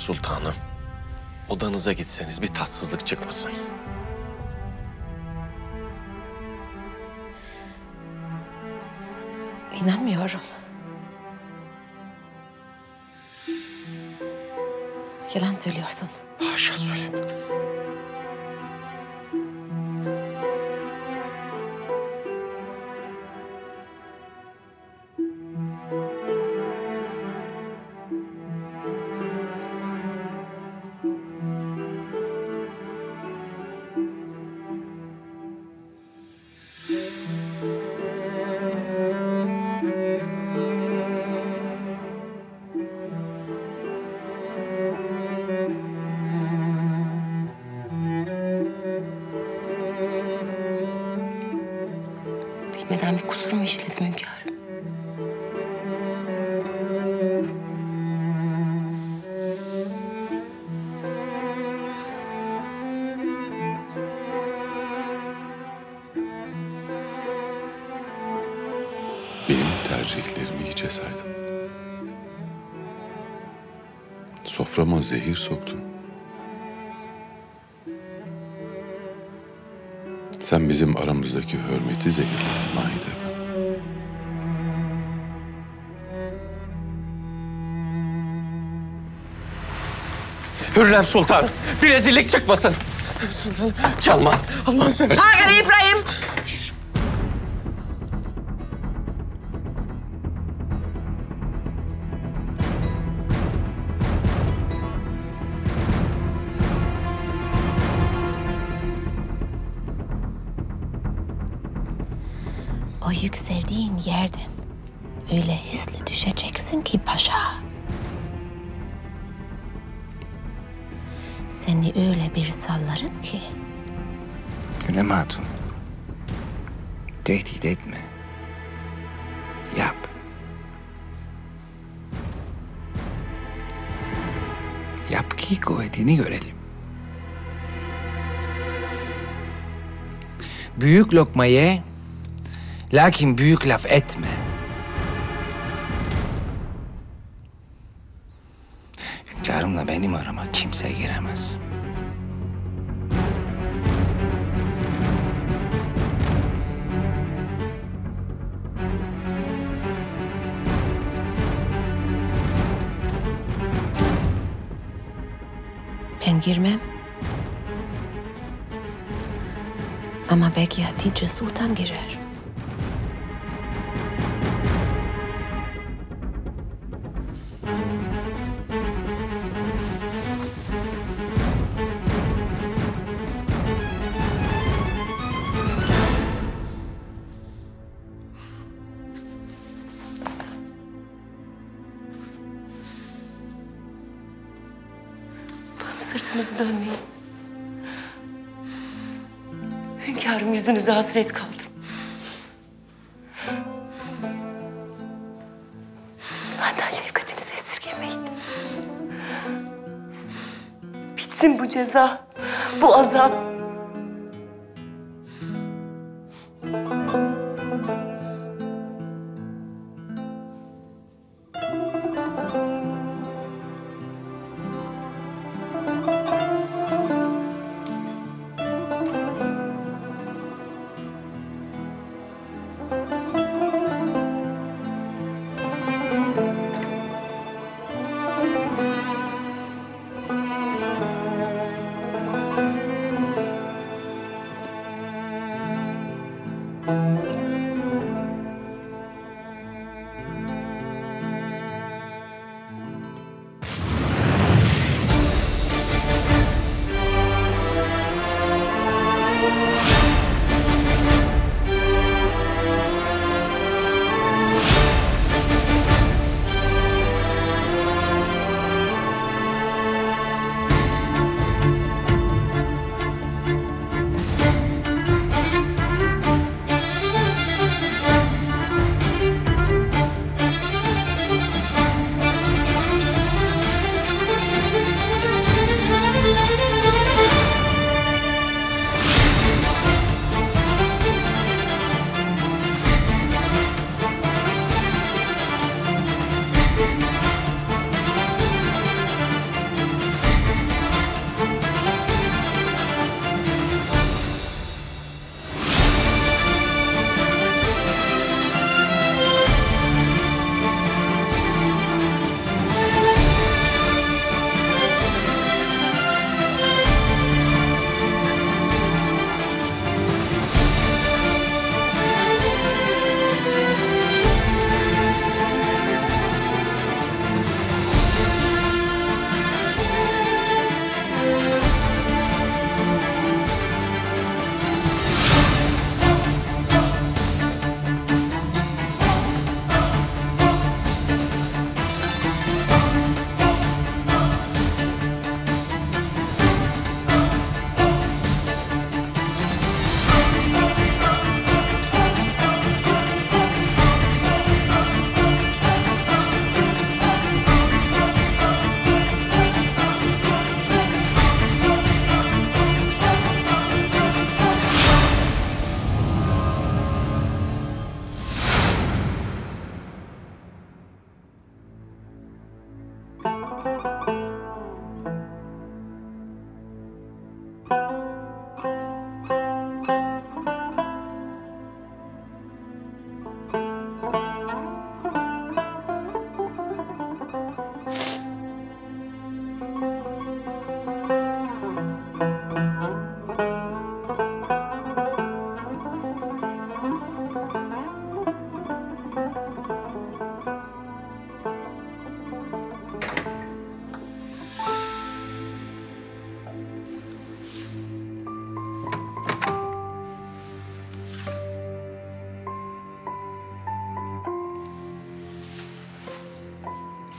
Sultanım. Odanıza gitseniz bir tatsızlık çıkmasın. İnanmıyorum. Yalan söylüyorsun. Haşa Süleyman. Zehir soktun. Sen bizim aramızdaki hürmeti zehirledin Mahidevran. Hürrem Sultan, bir rezillik çıkmasın. Çalma, Allah'ını seversen. Hakan İbrahim! Yükseldiğin yerden öyle hızlı düşeceksin ki paşa. Seni öyle bir sallarım ki Hürrem Hatun. Tehdit etme. Yap. Yap ki kuvvetini görelim. Büyük lokma ye, lakin büyük laf etme. Hünkârımla benim arama kimse giremez. ben girmem. Ama belki Hatice Sultan girer. Sırtınızı dönmeyin. Hünkârım yüzünüze hasret kaldım. Benden şefkatinizi esirgemeyin. Bitsin bu ceza, bu azap.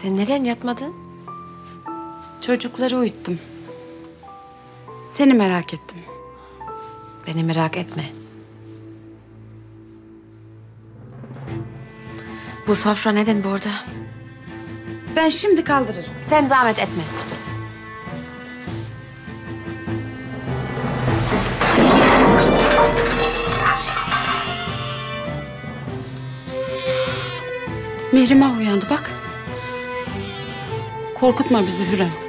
Sen neden yatmadın? Çocukları uyuttum. Seni merak ettim. Beni merak etme. Bu sofra neden burada? Ben şimdi kaldırırım. Sen zahmet etme. Mihrimah uyandı bak. Korkutma bizi Hürrem.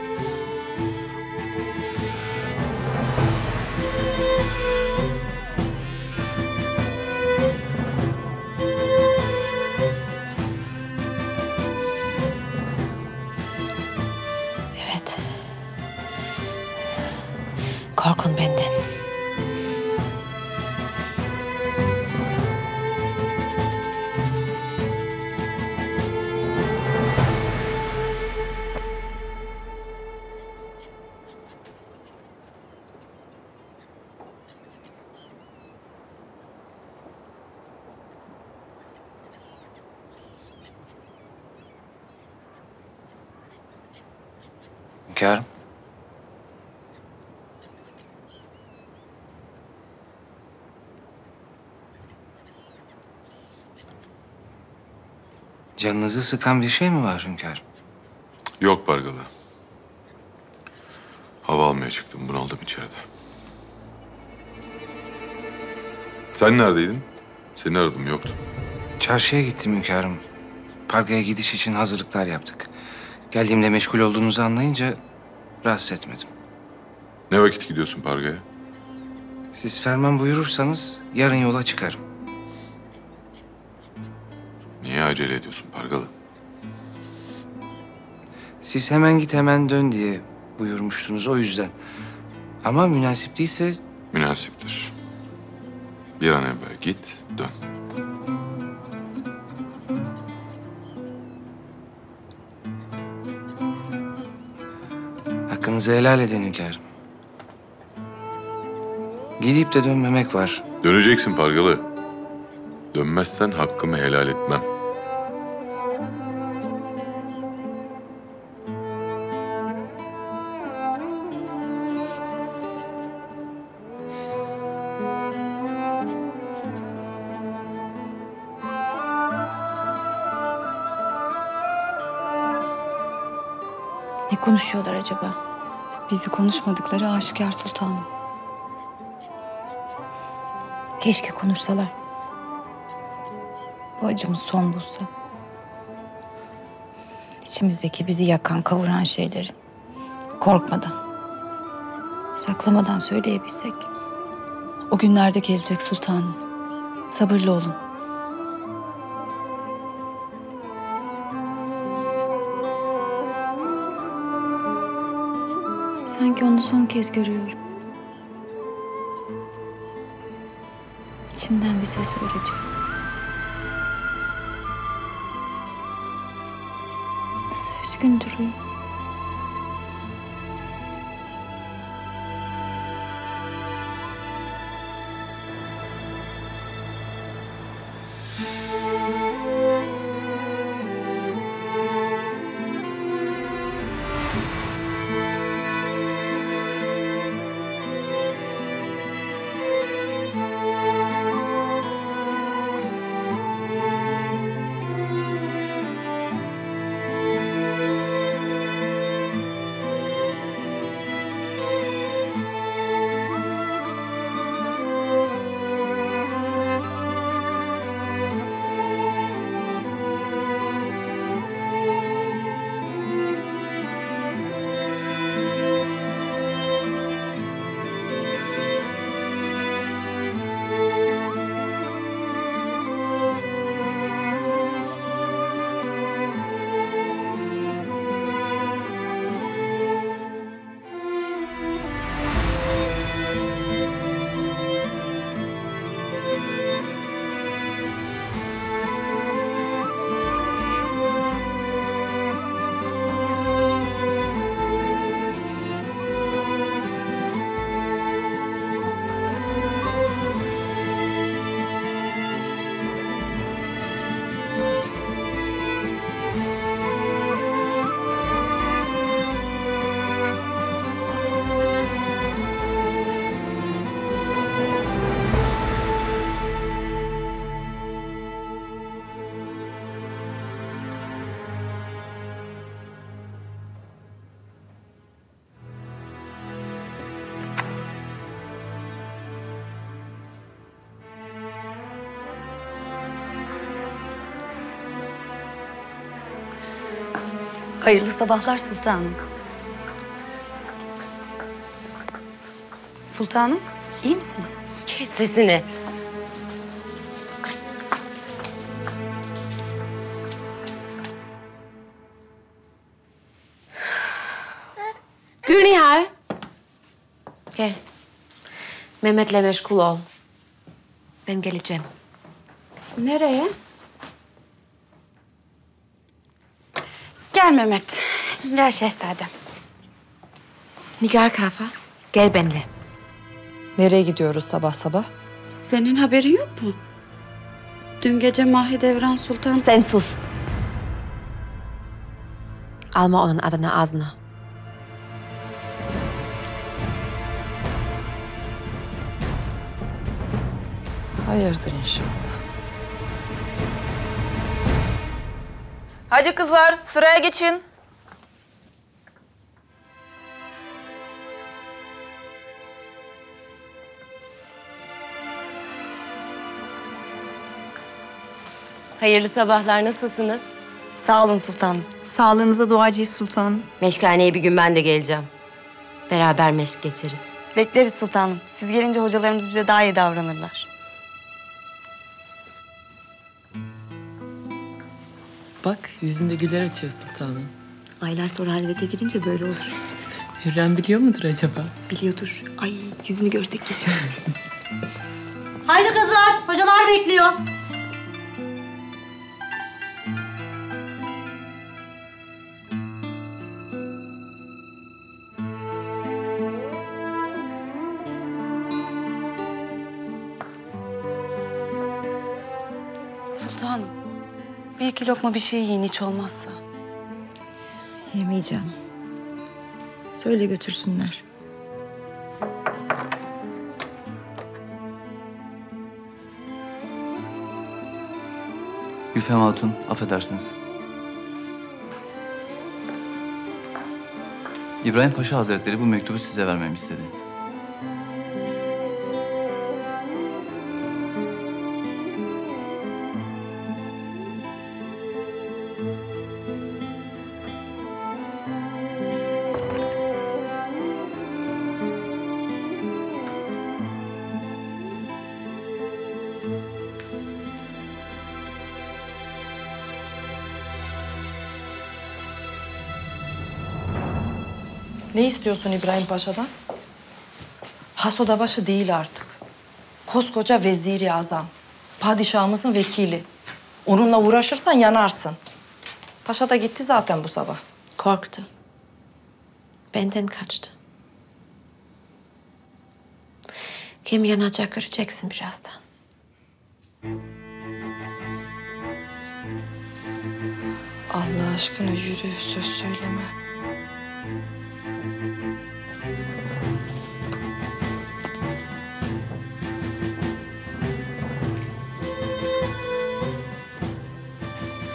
Canınızı sıkan bir şey mi var hünkârım? Yok Pargalı. Hava almaya çıktım. Bunaldım içeride. Sen neredeydin? Seni aradım yoktun. Çarşıya gittim hünkârım. Pargaya gidiş için hazırlıklar yaptık. Geldiğimde meşgul olduğunuzu anlayınca rahatsız etmedim. Ne vakit gidiyorsun Parga'ya? Siz ferman buyurursanız yarın yola çıkarım. Acele ediyorsun Pargalı? Siz hemen git hemen dön diye buyurmuştunuz o yüzden. Ama münasip değilse Münasiptir. Bir an evvel git, dön. hakkınızı helal edin hünkârım. Gidip de dönmemek var. Döneceksin Pargalı. Dönmezsen hakkımı helal konuşuyorlar acaba? Bizi konuşmadıkları aşikar sultanım. Keşke konuşsalar. Bu acımız son bulsa. İçimizdeki bizi yakan, kavuran şeyleri korkmadan, saklamadan söyleyebilsek. O günlerde gelecek sultanım. Sabırlı olun. Sanki onu son kez görüyorum. İçimden bir ses öyle diyor. Nasıl üzgün duruyor. Hayırlı sabahlar sultanım. Sultanım, iyi misiniz? Kes sesini. Gülnihal. Gel. Mehmet'le meşgul ol. Ben geleceğim. Nereye? Gel Mehmet. Gel şehzadem. Nigar Kafa, gel benimle. Nereye gidiyoruz sabah sabah? Senin haberin yok mu? Dün gece Mahidevran Sultan... Sen sus. Alma onun adını ağzına. Hayırdır inşallah. Hadi kızlar sıraya geçin. Hayırlı sabahlar, nasılsınız? Sağ olun sultanım. Sağlığınıza duacıyız sultanım. Meşkhaneye bir gün ben de geleceğim. Beraber meşk geçeriz. Bekleriz sultanım. Siz gelince hocalarımız bize daha iyi davranırlar. Bak yüzünde güler açıyor sultanın. Aylar sonra halvete girince böyle olur. Hürrem biliyor mudur acaba? Biliyordur. Ay yüzünü görsek keşke. Haydi kızlar, hocalar bekliyor. İki lokma bir şey yiyin hiç olmazsa. Yemeyeceğim. Söyle götürsünler. Güfem Hatun, affedersiniz. İbrahim Paşa Hazretleri bu mektubu size vermemi istedi. İstiyorsun İbrahim Paşa'dan? Hasoda başı değil artık. Koskoca veziri azam. Padişahımızın vekili. Onunla uğraşırsan yanarsın. Paşa da gitti zaten bu sabah. Korktu. Benden kaçtı. Kim yanacak göreceksin birazdan. Allah aşkına yürü, söz söyleme.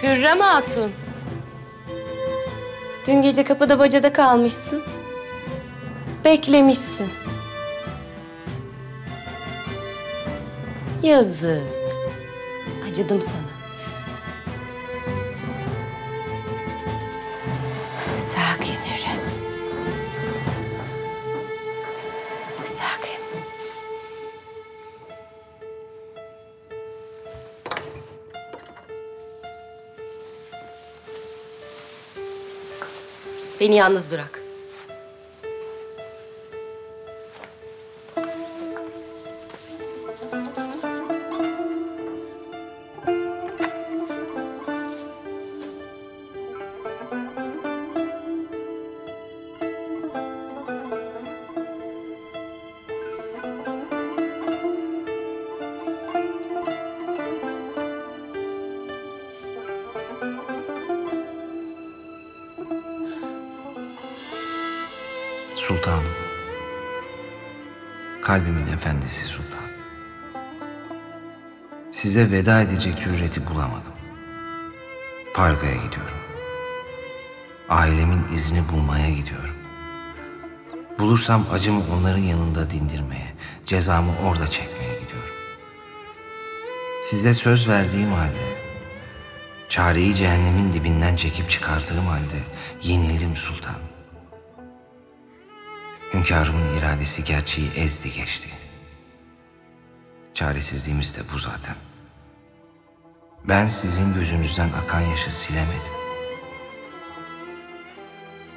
Hürrem Hatun. Dün gece kapıda bacada kalmışsın. Beklemişsin. Yazık. Acıdım sana. Beni yalnız bırak. Sultanım. Kalbimin efendisi sultan. Size veda edecek cüreti bulamadım. Parga'ya gidiyorum. Ailemin izini bulmaya gidiyorum. Bulursam acımı onların yanında dindirmeye, cezamı orada çekmeye gidiyorum. Size söz verdiğim halde Çareyi cehennemin dibinden çekip çıkardığım halde yenildim sultan. Hünkârımın iradesi gerçeği ezdi geçti. Çaresizliğimiz de bu zaten. Ben sizin gözünüzden akan yaşı silemedim.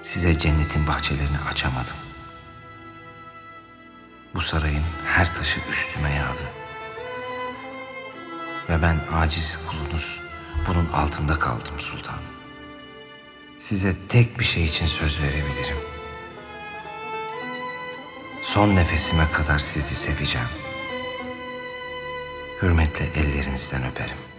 Size cennetin bahçelerini açamadım. Bu sarayın her taşı üstüme yağdı. Ve ben aciz kulunuz bunun altında kaldım sultanım. Size tek bir şey için söz verebilirim. Son nefesime kadar sizi seveceğim. Hürmetle ellerinizden öperim.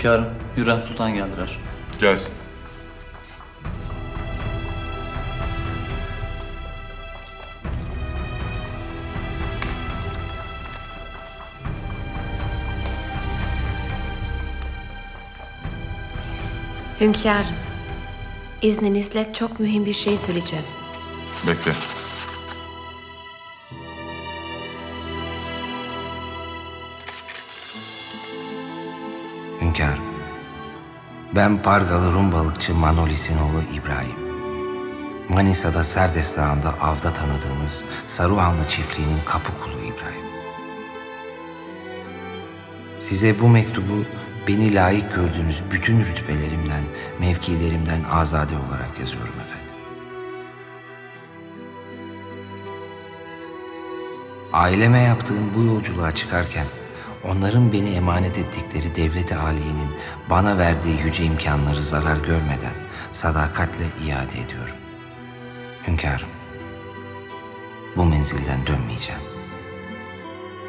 Hünkârım, Hürrem Sultan geldiler. Gelsin. Hünkârım, izninizle çok mühim bir şey söyleyeceğim. Bekle. Ben Pargalı Rum balıkçı Manolis'in oğlu İbrahim. Manisa'da Serdes Dağı'nda avda tanıdığınız Saruhanlı çiftliğinin kapı kulu İbrahim. Size bu mektubu beni layık gördüğünüz bütün rütbelerimden, mevkilerimden azade olarak yazıyorum efendim. Aileme yaptığım bu yolculuğa çıkarken onların beni emanet ettikleri devlet-i aliyenin bana verdiği yüce imkanları zarar görmeden sadakatle iade ediyorum. Hünkârım, bu menzilden dönmeyeceğim.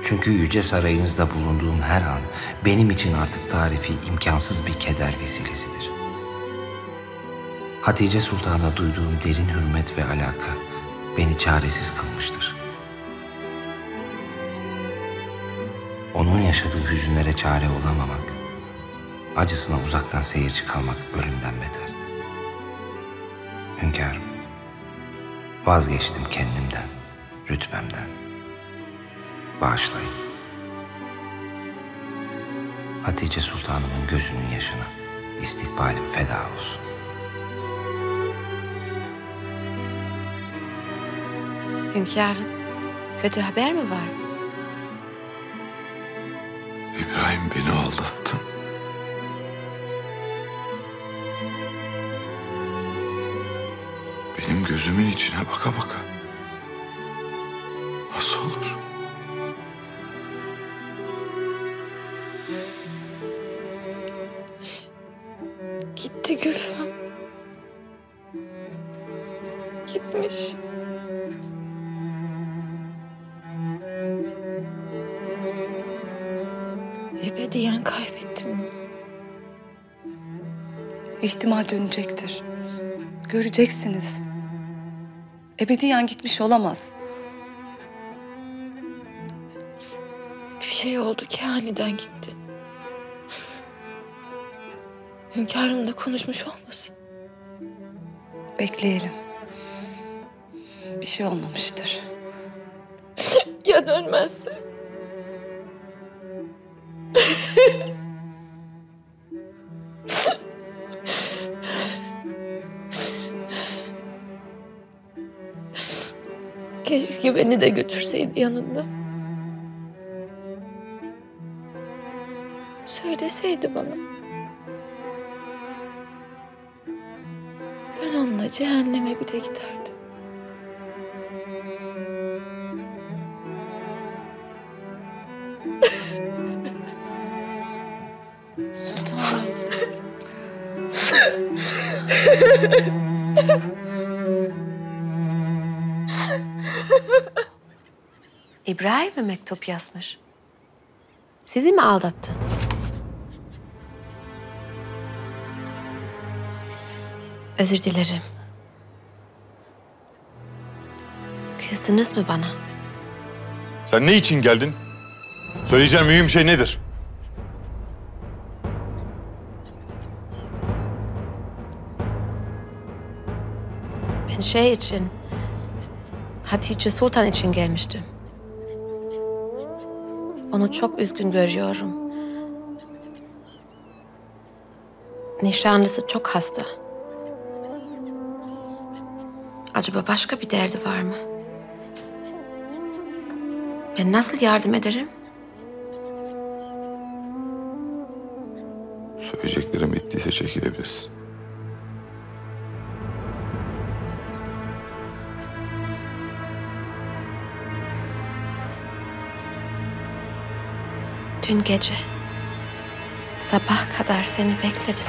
Çünkü yüce sarayınızda bulunduğum her an benim için artık tarifi imkansız bir keder vesilesidir. Hatice Sultan'a duyduğum derin hürmet ve alaka beni çaresiz kılmıştır. Onun yaşadığı hüzünlere çare olamamak, acısına uzaktan seyirci kalmak ölümden beter. Hünkârım, vazgeçtim kendimden, rütbemden. Bağışlayın. Hatice Sultanımın gözünün yaşına istikbalim feda olsun. Hünkârım, kötü haber mi var? İbrahim beni aldattı. Benim gözümün içine baka baka. İhtimal dönecektir. Göreceksiniz. Ebediyen gitmiş olamaz. Bir şey oldu ki aniden gitti. Hünkârımla konuşmuş olmasın. Bekleyelim. Bir şey olmamıştır. ya dönmezse? Keşke beni de götürseydi yanında. Söyleseydi bana. Ben onunla cehenneme bile giderdim. Sultanım. İbrahim'e mektup yazmış. Sizi mi aldattı? Özür dilerim. Kızdınız mı bana? Sen ne için geldin? Söyleyeceğin mühim şey nedir? Ben şey için, Hatice Sultan için gelmiştim. Onu çok üzgün görüyorum. Nişanlısı çok hasta. Acaba başka bir derdi var mı? Ben nasıl yardım ederim? Söyleyeceklerim bittiyse çekilebilirsin. Dün gece sabah kadar seni bekledim.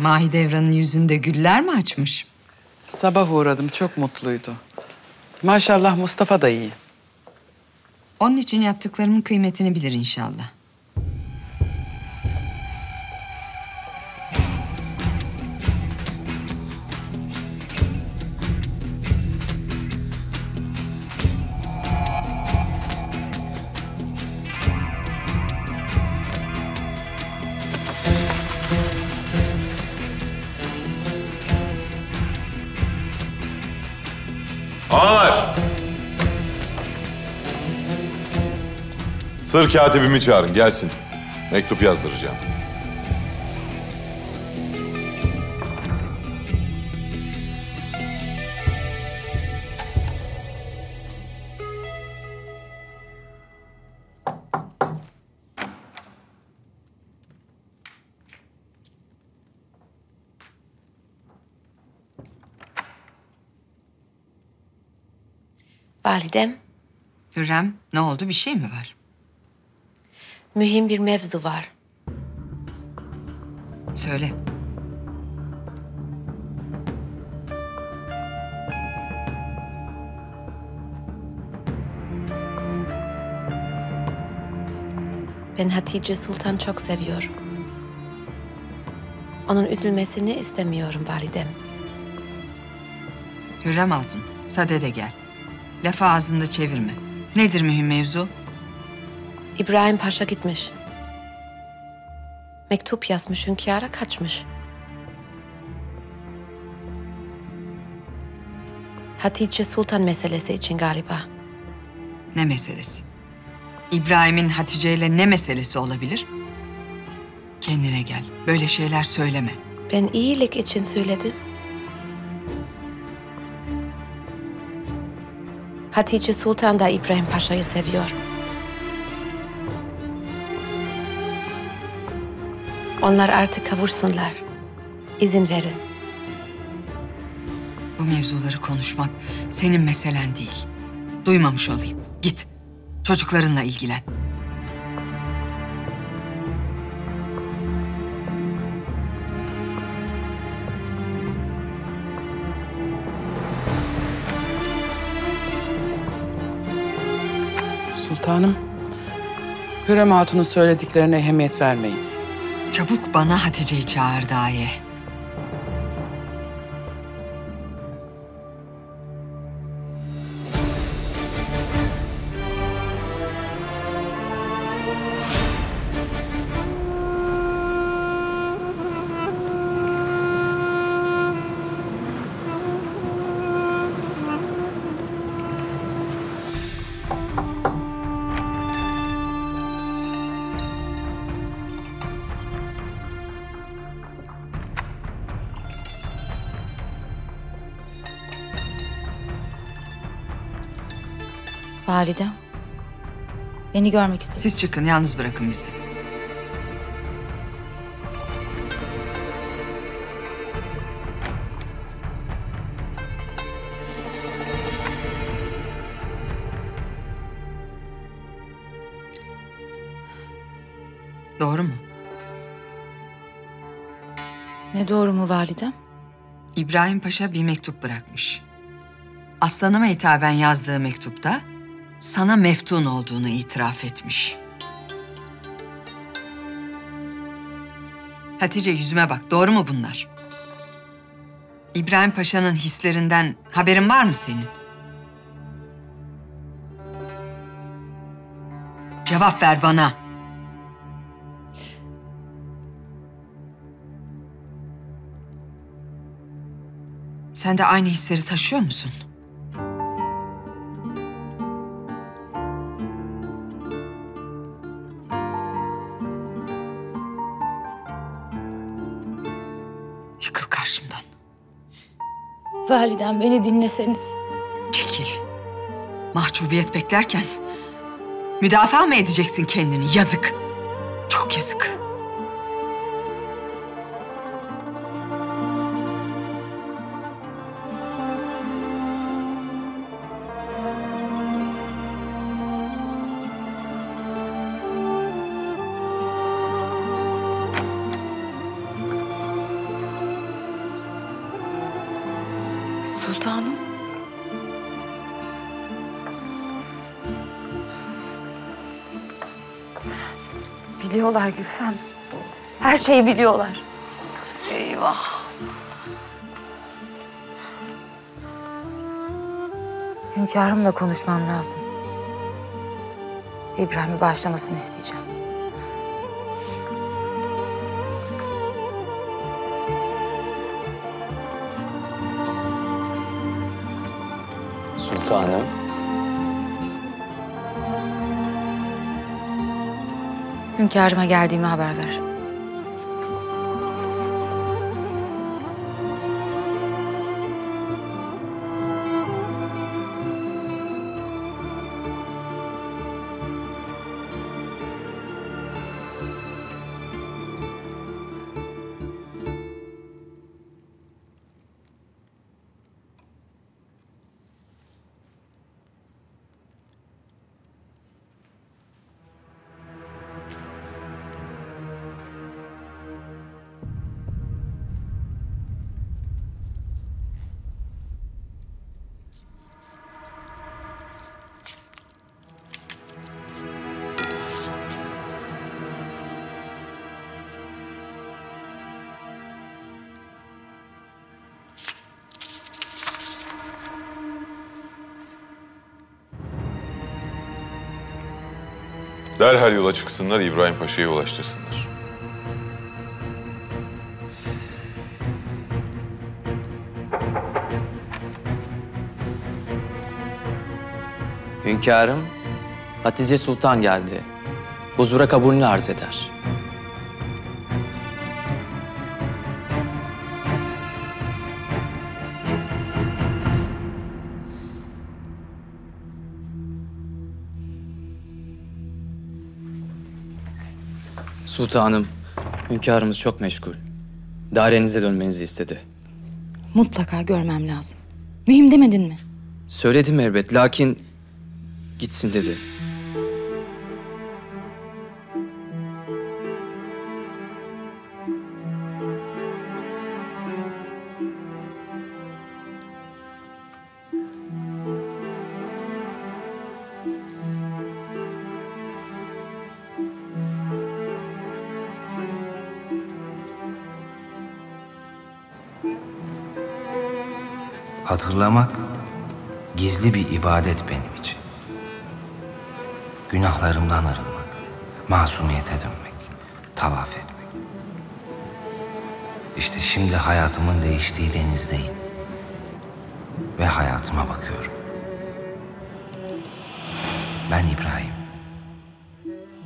Mahidevran'ın yüzünde güller mi açmış? Sabah uğradım çok mutluydu. Maşallah Mustafa da iyi. Onun için yaptıklarımın kıymetini bilir inşallah. Sır katibimi çağırın gelsin. Mektup yazdıracağım. Validem, Hürrem ne oldu bir şey mi var? Mühim bir mevzu var. Söyle. Ben Hatice Sultan çok seviyorum. Onun üzülmesini istemiyorum validem. Hürrem Hatun, sade de gel. Lafı ağzında çevirme. Nedir mühim mevzu? İbrahim Paşa gitmiş. Mektup yazmış, hünkâra kaçmış. Hatice Sultan meselesi için galiba. Ne meselesi? İbrahim'in Hatice ile ne meselesi olabilir? Kendine gel. Böyle şeyler söyleme. Ben iyilik için söyledim. Hatice Sultan da İbrahim Paşa'yı seviyor. Onlar artık kavuşsunlar. İzin verin. Bu mevzuları konuşmak senin meselen değil. Duymamış olayım. Git. Çocuklarınla ilgilen. Sultanım, Hürrem Hatun'un söylediklerine ehemmiyet vermeyin. Çabuk bana Hatice'yi çağır daye. Validem. Beni görmek istedi. Siz çıkın, yalnız bırakın bizi. Doğru mu? Ne doğru mu validem? İbrahim Paşa bir mektup bırakmış. Aslanıma hitaben yazdığı mektupta sana meftun olduğunu itiraf etmiş. Hatice yüzüme bak, doğru mu bunlar? İbrahim Paşa'nın hislerinden haberin var mı senin? Cevap ver bana. Sen de aynı hisleri taşıyor musun? Validem beni dinleseniz. Çekil. Mahcubiyet beklerken müdafaa mı edeceksin kendini? Yazık. Çok yazık. Biliyorlar Gülfem. Her şeyi biliyorlar. Eyvah. Hünkârımla konuşmam lazım. İbrahim'i bağışlamasını isteyeceğim. Sultanım. Hünkârıma geldiğimi haber ver. Derhal yola çıksınlar, İbrahim Paşa'ya ulaştırsınlar. Hünkârım, Hatice Sultan geldi. Huzura kabulünü arz eder. Sultanım, hünkârımız çok meşgul. Dairenize dönmenizi istedi. Mutlaka görmem lazım. Mühim demedin mi? Söyledim elbet, lakin gitsin dedi. Hatırlamak gizli bir ibadet benim için. Günahlarımdan arınmak, masumiyete dönmek, tavaf etmek. İşte şimdi hayatımın değiştiği denizdeyim. Ve hayatıma bakıyorum. Ben İbrahim.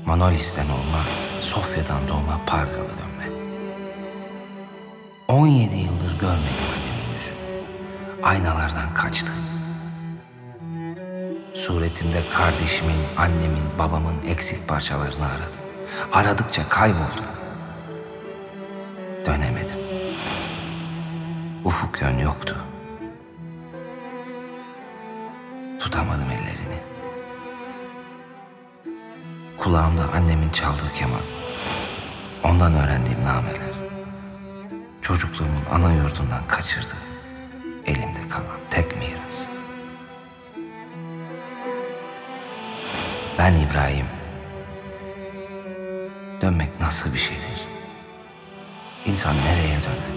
Manolis'ten olma, Sofya'dan doğma Pargalı dönme. 17 yıldır görmedim. Aynalardan kaçtı. Suretimde kardeşimin, annemin, babamın eksik parçalarını aradım. Aradıkça kayboldum. Dönemedim. Ufuk yön yoktu. Tutamadım ellerini. Kulağımda annemin çaldığı keman. Ondan öğrendiğim nameler. Çocukluğumun ana yurdundan kaçırdığı, elimde kalan tek miras. Ben İbrahim. Dönmek nasıl bir şeydir? İnsan nereye döner?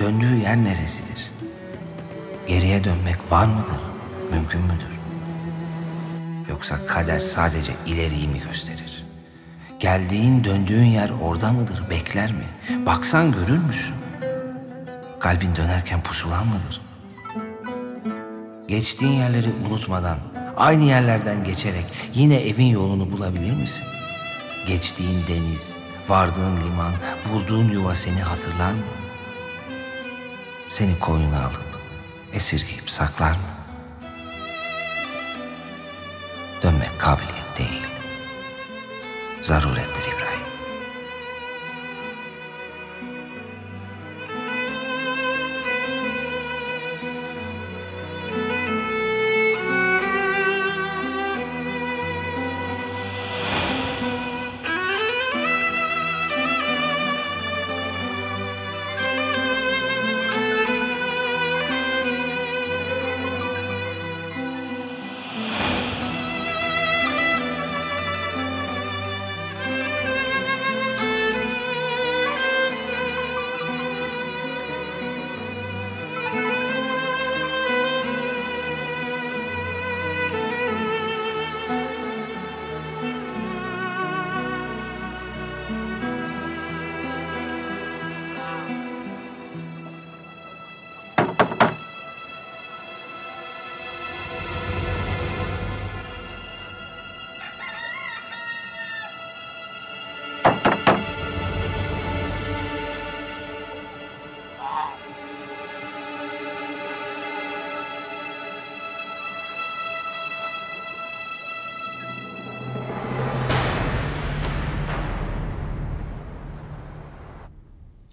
Döndüğü yer neresidir? Geriye dönmek var mıdır? Mümkün müdür? Yoksa kader sadece ileriyi mi gösterir? Geldiğin döndüğün yer orada mıdır? Bekler mi? Baksan görür müsün? Kalbin dönerken pusulan mıdır? Geçtiğin yerleri unutmadan, aynı yerlerden geçerek yine evin yolunu bulabilir misin? Geçtiğin deniz, vardığın liman, bulduğun yuva seni hatırlar mı? Seni koyuna alıp esirgeyip saklar mı? Dönmek kabiliyet değil. Zarurettir İbrahim.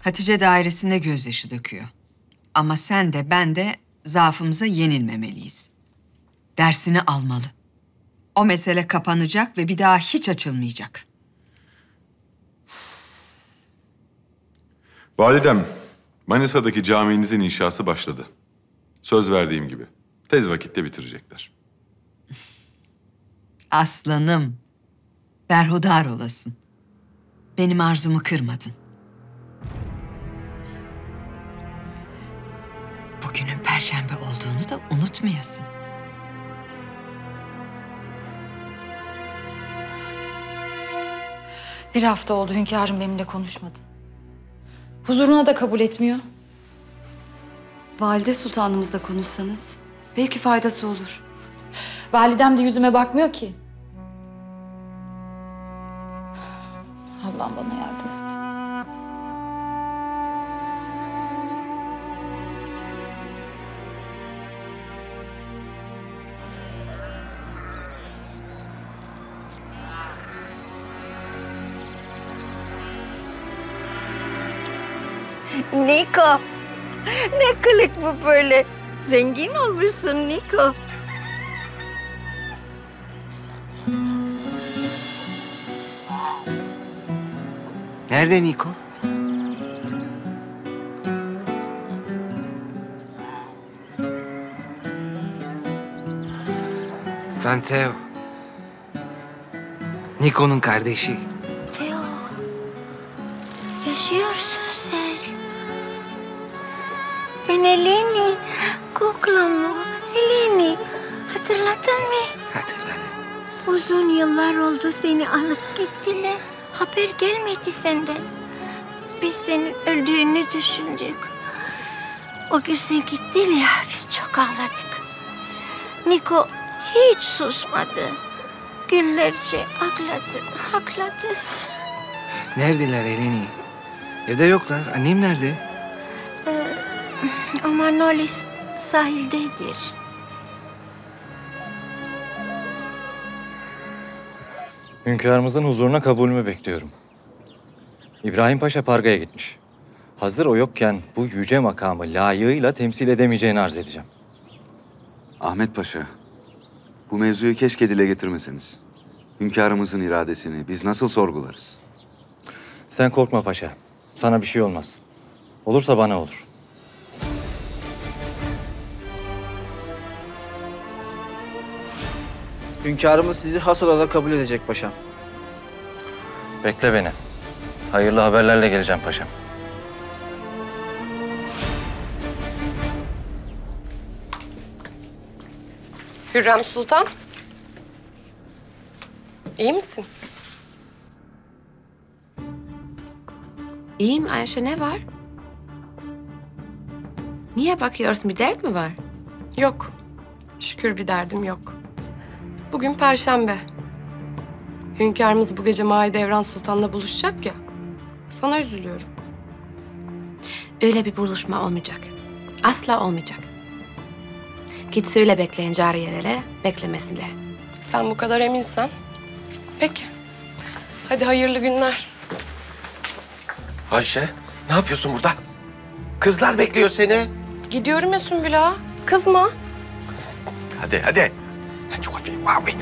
Hatice dairesinde gözyaşı döküyor. Ama sen de ben de zaafımıza yenilmemeliyiz. Dersini almalı. O mesele kapanacak ve bir daha hiç açılmayacak. Validem, Manisa'daki camimizin inşası başladı. Söz verdiğim gibi. Tez vakitte bitirecekler. Aslanım, berhudar olasın. Benim arzumu kırmadın. Bugünün perşembe olduğunu da unutmayasın. Bir hafta oldu hünkârım benimle konuşmadı. Huzuruna da kabul etmiyor. Valide sultanımızla konuşsanız belki faydası olur. Validem de yüzüme bakmıyor ki. Allah'ım bana yardım Niko, ne kılık bu böyle? Zengin olmuşsun Niko. Nerede Niko? Ben Theo. Niko'nun kardeşi. Yıllar oldu seni alıp gittiler. Haber gelmedi senden. Biz senin öldüğünü düşündük. O gün sen gittin ya biz çok ağladık. Niko hiç susmadı. Günlerce ağladı, ağladı. Neredeler Eleni? Evde yoklar. Annem nerede? Ee, ama Nolis sahildedir. Hünkârımızın huzuruna kabulümü bekliyorum. İbrahim Paşa Parga'ya gitmiş. Hazır o yokken bu yüce makamı layığıyla temsil edemeyeceğini arz edeceğim. Ahmet Paşa, bu mevzuyu keşke dile getirmeseniz. Hünkârımızın iradesini biz nasıl sorgularız? Sen korkma paşa. Sana bir şey olmaz. Olursa bana olur. Hünkârımız sizi has olarak kabul edecek paşam. Bekle beni. Hayırlı haberlerle geleceğim paşam. Hürrem Sultan. İyi misin? İyiyim Ayşe ne var? Niye bakıyorsun bir dert mi var? Yok. Şükür bir derdim yok. Bugün Perşembe. Hünkârımız bu gece Mahidevran Sultan'la buluşacak ya. Sana üzülüyorum. Öyle bir buluşma olmayacak. Asla olmayacak. Git söyle bekleyin cariyelere, beklemesinler. Sen bu kadar eminsen. Peki. Hadi hayırlı günler. Ayşe ne yapıyorsun burada? Kızlar bekliyor seni. Gidiyorum ya Sümbül ağa. Kızma. Hadi hadi. Hadi wafi wafi.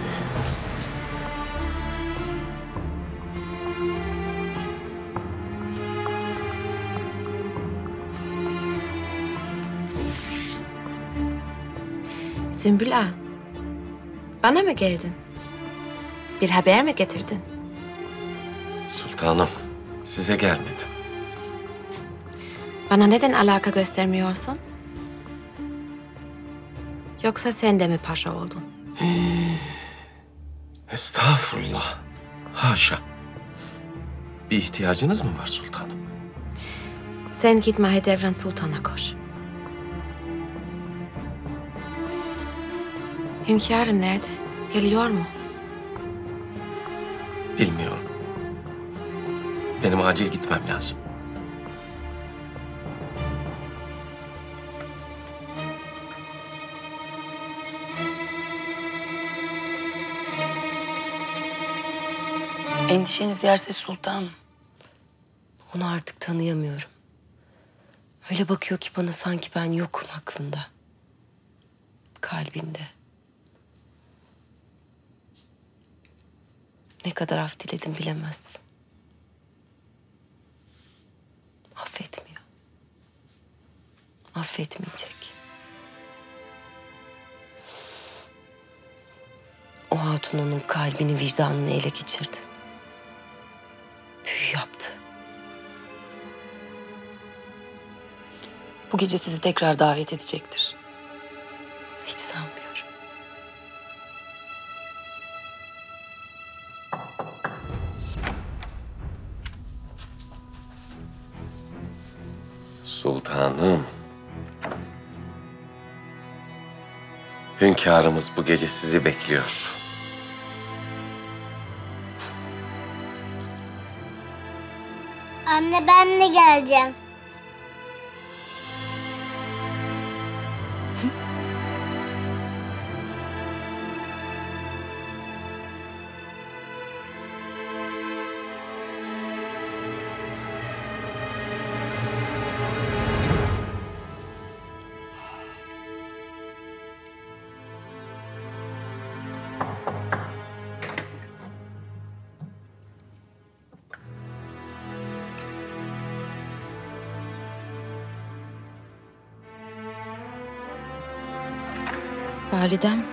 Sümbül ağa, bana mı geldin? Bir haber mi getirdin? Sultanım size gelmedim. Bana neden alaka göstermiyorsun? Yoksa sen de mi paşa oldun? Estağfurullah. Haşa. Bir ihtiyacınız mı var sultanım? Sen git Mahidevran Sultan'a koş. Hünkârım nerede? Geliyor mu? Bilmiyorum. Benim acil gitmem lazım. Endişeniz yersiz sultanım. Onu artık tanıyamıyorum. Öyle bakıyor ki bana sanki ben yokum aklında. Kalbinde. Ne kadar af diledim bilemezsin. Affetmiyor. Affetmeyecek. O hatun onun kalbini, vicdanını ele geçirdi. Bu gece sizi tekrar davet edecektir. Hiç sanmıyorum. Sultanım. Hünkârımız bu gece sizi bekliyor. Anne ben de geleceğim. Validem.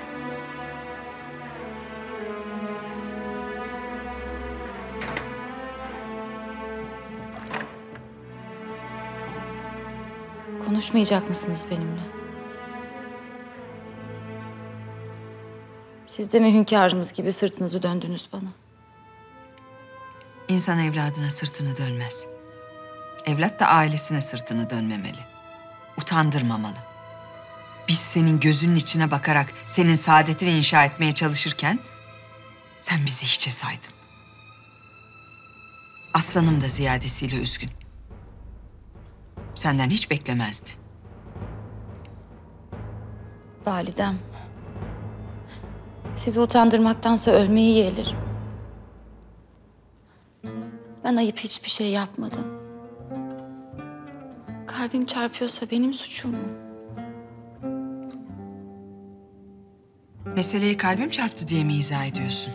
Konuşmayacak mısınız benimle? Siz de mi hünkârımız gibi sırtınızı döndünüz bana? İnsan evladına sırtını dönmez. Evlat da ailesine sırtını dönmemeli. Utandırmamalı. Biz senin gözünün içine bakarak senin saadetini inşa etmeye çalışırken sen bizi hiçe saydın. Aslanım da ziyadesiyle üzgün. Senden hiç beklemezdi. Validem. Sizi utandırmaktansa ölmeyi yeğlerim. Ben ayıp hiçbir şey yapmadım. Kalbim çarpıyorsa benim suçum mu? Meseleyi kalbim çarptı diye mi izah ediyorsun?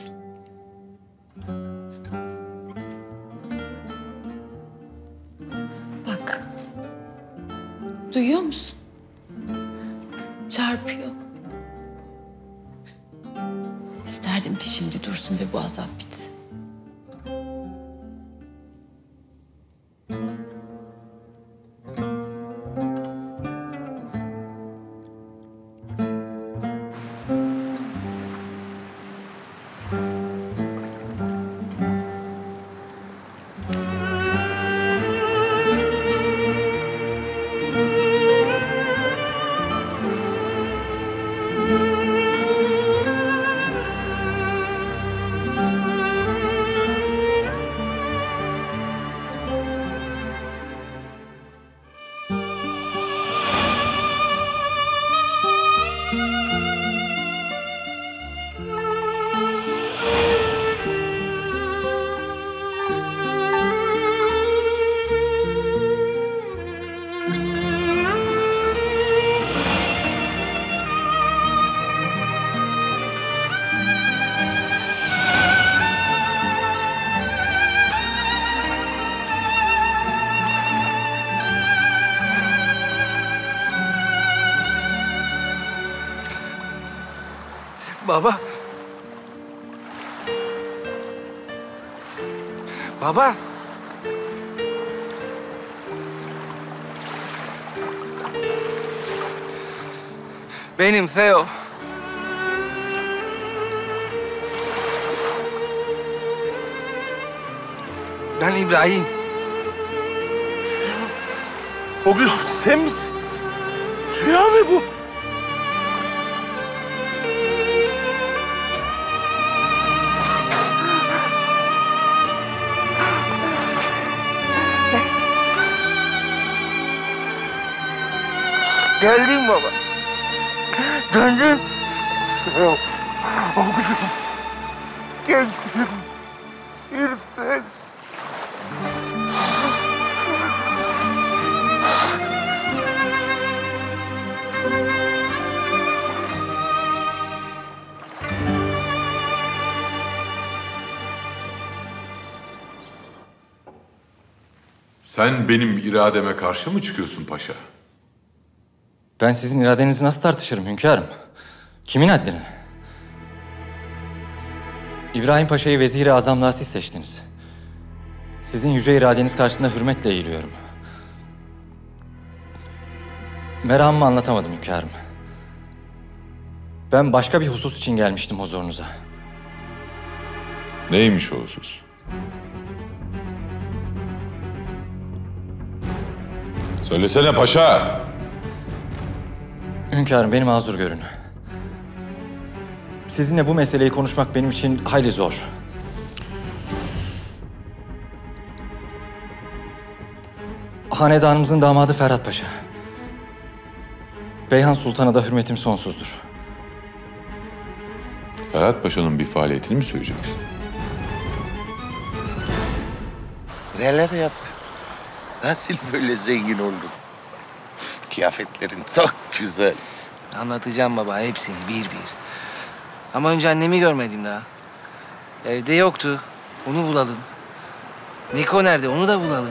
Baba. Benim Theo. Ben İbrahim. Oğlum sen misin? Rüya mı bu? Geldin baba. Döndün. Oğlum. Geldim. İrfan. Sen benim irademe karşı mı çıkıyorsun paşa? Ben sizin iradenizi nasıl tartışırım hünkârım? Kimin haddine? İbrahim Paşa'yı vezir-i azamlığa siz seçtiniz. Sizin yüce iradeniz karşısında hürmetle eğiliyorum. Meramımı anlatamadım hünkârım. Ben başka bir husus için gelmiştim huzurunuza. Neymiş o husus? Söylesene paşa. Hünkârım beni mazur görün. Sizinle bu meseleyi konuşmak benim için hayli zor. Hanedanımızın damadı Ferhat Paşa. Beyhan Sultan'a da hürmetim sonsuzdur. Ferhat Paşa'nın bir faaliyetini mi söyleyeceksin? Neler yaptın? Nasıl böyle zengin oldun? Kıyafetlerin çok güzel. Anlatacağım baba hepsini bir bir. Ama önce annemi görmedim daha. Evde yoktu. Onu bulalım. Niko nerede? Onu da bulalım.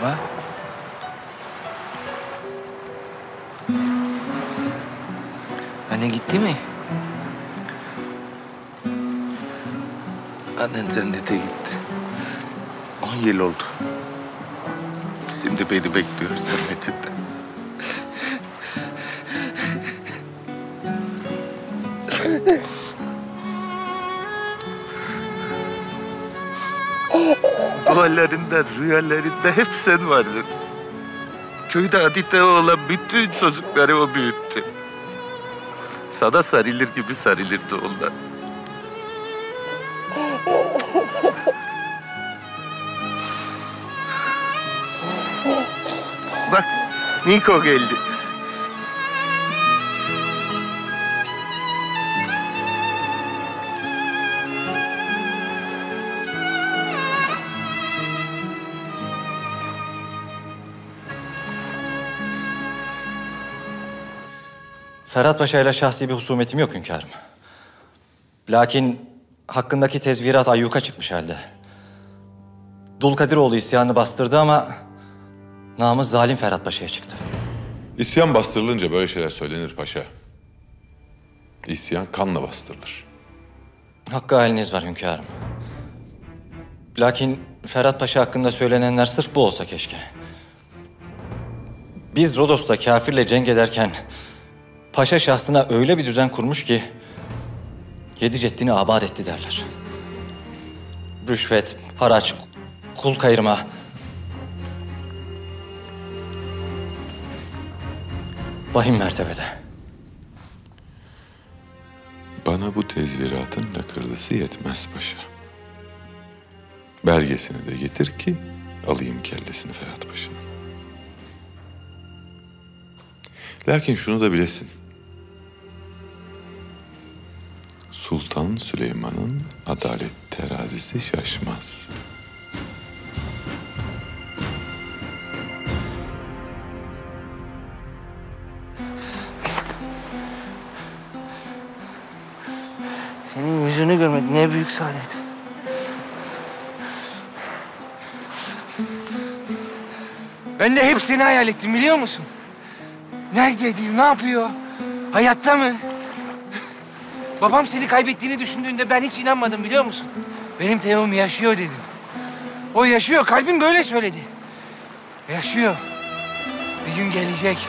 Baba. Anne gitti mi? Annen cennete gitti. On yıl oldu. Şimdi beni bekliyor cennetinde. Dualarında, rüyalarında hep sen vardın. Köyde adite olan bütün çocukları o büyüttü. Sana sarılır gibi sarılırdı onlar. Niko geldi. Ferhat Paşa ile şahsi bir husumetim yok hünkârım. Lakin hakkındaki tezvirat ayyuka çıkmış halde. Dul Kadiroğlu isyanı bastırdı ama namı zalim Ferhat Paşa'ya çıktı. İsyan bastırılınca böyle şeyler söylenir paşa. İsyan kanla bastırılır. Hakkı haliniz var hünkârım. Lakin Ferhat Paşa hakkında söylenenler sırf bu olsa keşke. Biz Rodos'ta kafirle cenk ederken paşa şahsına öyle bir düzen kurmuş ki yedi ceddini abad etti derler. Rüşvet, haraç, kul kayırma. Vahim mertebede. Bana bu tezviratın lakırdısı yetmez paşa. Belgesini de getir ki alayım kellesini Ferhat Paşa'nın. Lakin şunu da bilesin. Sultan Süleyman'ın adalet terazisi şaşmaz. Senin yüzünü görmek ne büyük saadet. Ben de hep seni hayal ettim biliyor musun? Nerededir, ne yapıyor? Hayatta mı? Babam seni kaybettiğini düşündüğünde ben hiç inanmadım biliyor musun? Benim Teo'm yaşıyor dedim. O yaşıyor, kalbim böyle söyledi. Yaşıyor. Bir gün gelecek.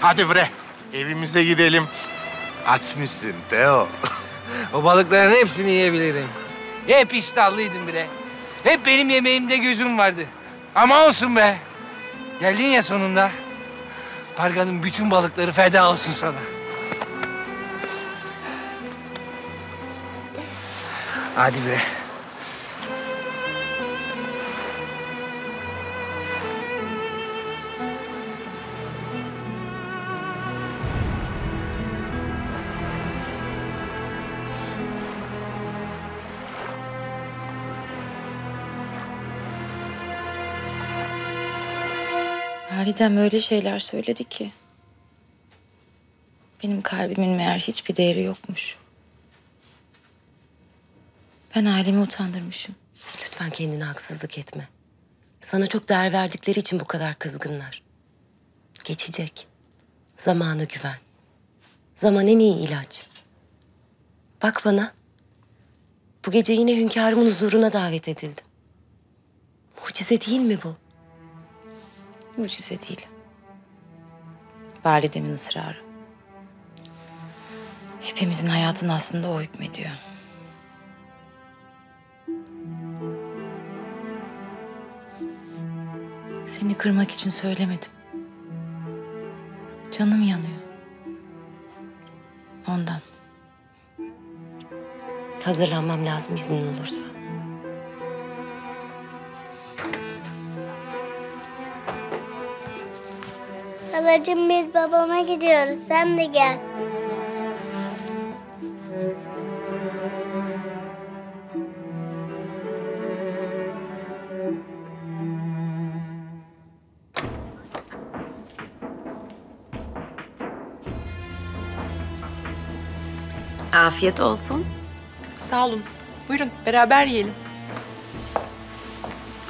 Hadi bre, evimize gidelim. Aç mısın Teo? O balıkların hepsini yiyebilirim. Hep iştahlıydım bre. Hep benim yemeğimde gözüm vardı. Ama olsun be. Geldin ya sonunda. Parganın bütün balıkları feda olsun sana. Hadi bre. Validem öyle şeyler söyledi ki. Benim kalbimin meğer hiçbir değeri yokmuş. Ben ailemi utandırmışım. Lütfen kendine haksızlık etme. Sana çok değer verdikleri için bu kadar kızgınlar. Geçecek. Zamana güven. Zaman en iyi ilaç. Bak bana. Bu gece yine hünkârımın huzuruna davet edildim. Mucize değil mi bu? Mucize değil. Validemin ısrarı. Hepimizin hayatını aslında o hükmediyor. Seni kırmak için söylemedim. Canım yanıyor. Ondan. Hazırlanmam lazım iznin olursa. Halacığım biz babama gidiyoruz. Sen de gel. Afiyet olsun. Sağ olun. Buyurun beraber yiyelim.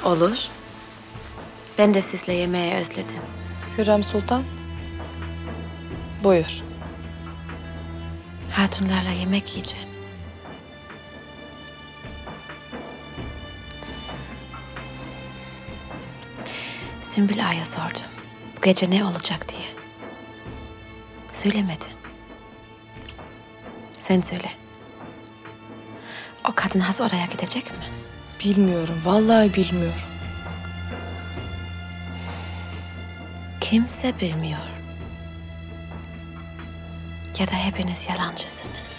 Olur. Ben de sizle yemeği özledim. Hürrem Sultan. Buyur. Hatunlarla yemek yiyeceğim. Sümbül Ağa'ya sordum. Bu gece ne olacak diye. Söylemedi. Sen söyle. O kadın has oraya gidecek mi? Bilmiyorum, vallahi bilmiyorum. Kimse bilmiyor. Ya da hepiniz yalancısınız.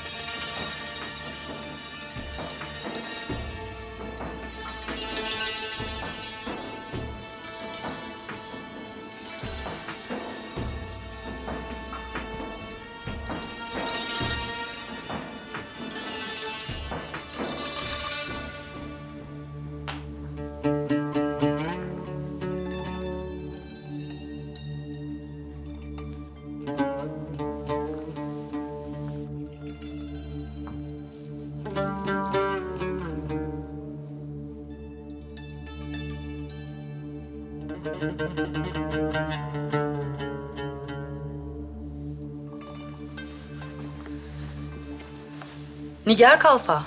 Nigar Kalfa.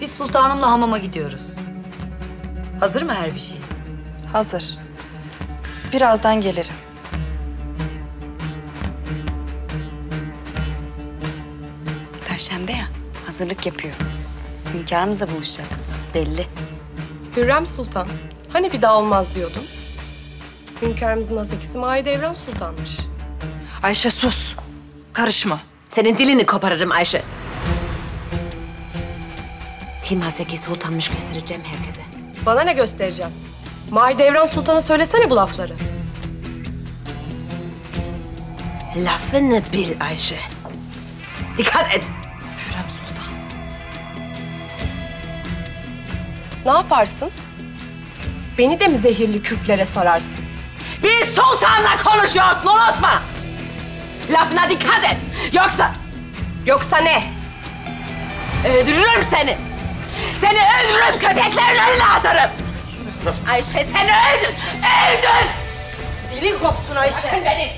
Biz sultanımla hamama gidiyoruz. Hazır mı her bir şey? Hazır. Birazdan gelirim. Perşembe ya. Hazırlık yapıyor. Hünkârımızla buluşacak. Belli. Hürrem Sultan. Hani bir daha olmaz diyordun? Hünkârımızın hasekisi Mahidevran Sultan'mış. Ayşe sus. Karışma. Senin dilini koparırım Ayşe. Kim Haseki Sultanmış göstereceğim herkese. Bana ne göstereceğim? Mahidevran Sultan'a söylesene bu lafları. Lafını bil Ayşe. Dikkat et. Hürrem Sultan. Ne yaparsın? Beni de mi zehirli kürklere sararsın? Bir sultanla konuşuyorsun unutma. Lafına dikkat et. Yoksa Yoksa ne? öldürürüm seni. Seni öldürürüm köpeklerin önüne atarım. Ayşe seni öldür. Öldür. Dilin kopsun Ayşe. Bırakın beni.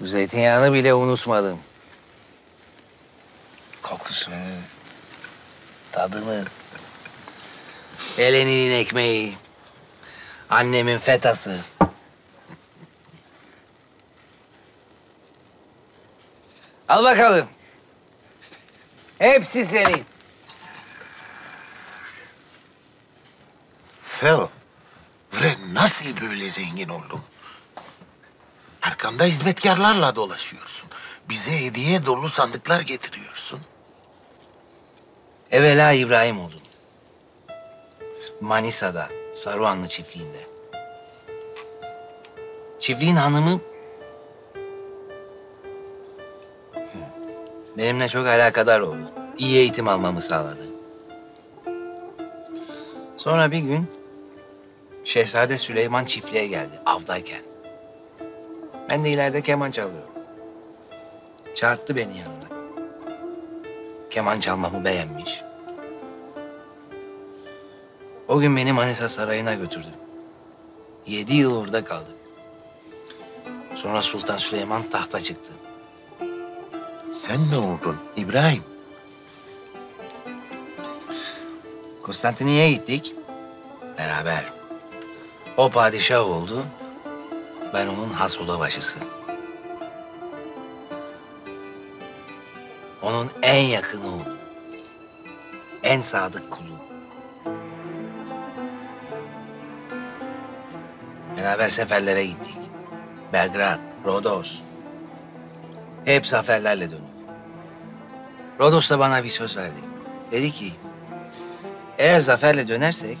Bu zeytinyağını bile unutmadım. Kokusunu, tadını, Eleni'nin ekmeği, annemin fetası. Al bakalım. Hepsi senin. Feo, bre nasıl böyle zengin oldun? Arkanda hizmetkarlarla dolaşıyorsun. Bize hediye dolu sandıklar getiriyorsun. Evvela İbrahim oldum. Manisa'da, Saruhanlı çiftliğinde. Çiftliğin hanımı... Benimle çok alakadar oldu. İyi eğitim almamı sağladı. Sonra bir gün Şehzade Süleyman çiftliğe geldi avdayken. Ben de ileride keman çalıyorum. Çağırttı beni yanına. Keman çalmamı beğenmiş. O gün beni Manisa Sarayı'na götürdü. Yedi yıl orada kaldık. Sonra Sultan Süleyman tahta çıktı. Sen ne oldun İbrahim? Konstantiniyye'ye gittik. Beraber. O padişah oldu. Ben onun has odabaşısı. Onun en yakını oldum. En sadık kulu. Beraber seferlere gittik. Belgrad, Rodos. Hep zaferlerle döndük. Rodos da bana bir söz verdi. Dedi ki, eğer zaferle dönersek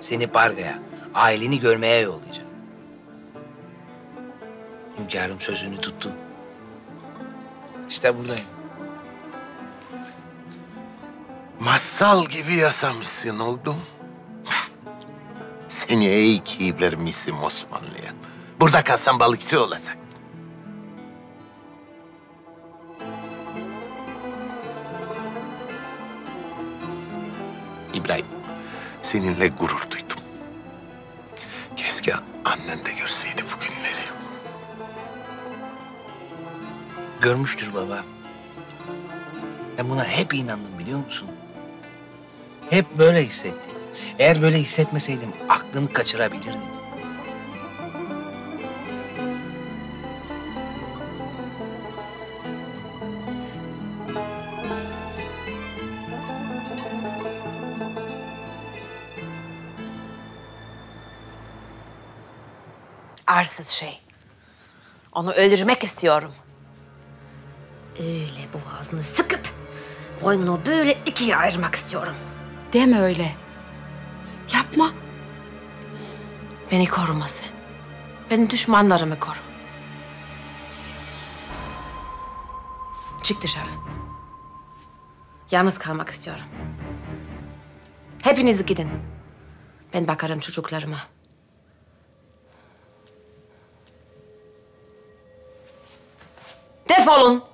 seni Parga'ya, aileni görmeye yollayacağım. Hünkârım sözünü tuttu. İşte buradayım. Masal gibi yasamışsın oğlum. Seni iyi ki vermişsin Osmanlı'ya. Burada kalsan balıkçı olacaktın. İbrahim, seninle gurur duydum. Keşke annen de görseydi bu günleri. Görmüştür baba. Ben buna hep inandım biliyor musun? Hep böyle hissettim. Eğer böyle hissetmeseydim aklımı kaçırabilirdim. Arsız şey. Onu öldürmek istiyorum. Öyle boğazını sıkıp boynunu böyle ikiye ayırmak istiyorum. Deme öyle. Yapma. Beni koruma sen. Benim düşmanlarımı koru. Çık dışarı. Yalnız kalmak istiyorum. Hepiniz gidin. Ben bakarım çocuklarıma. Defolun.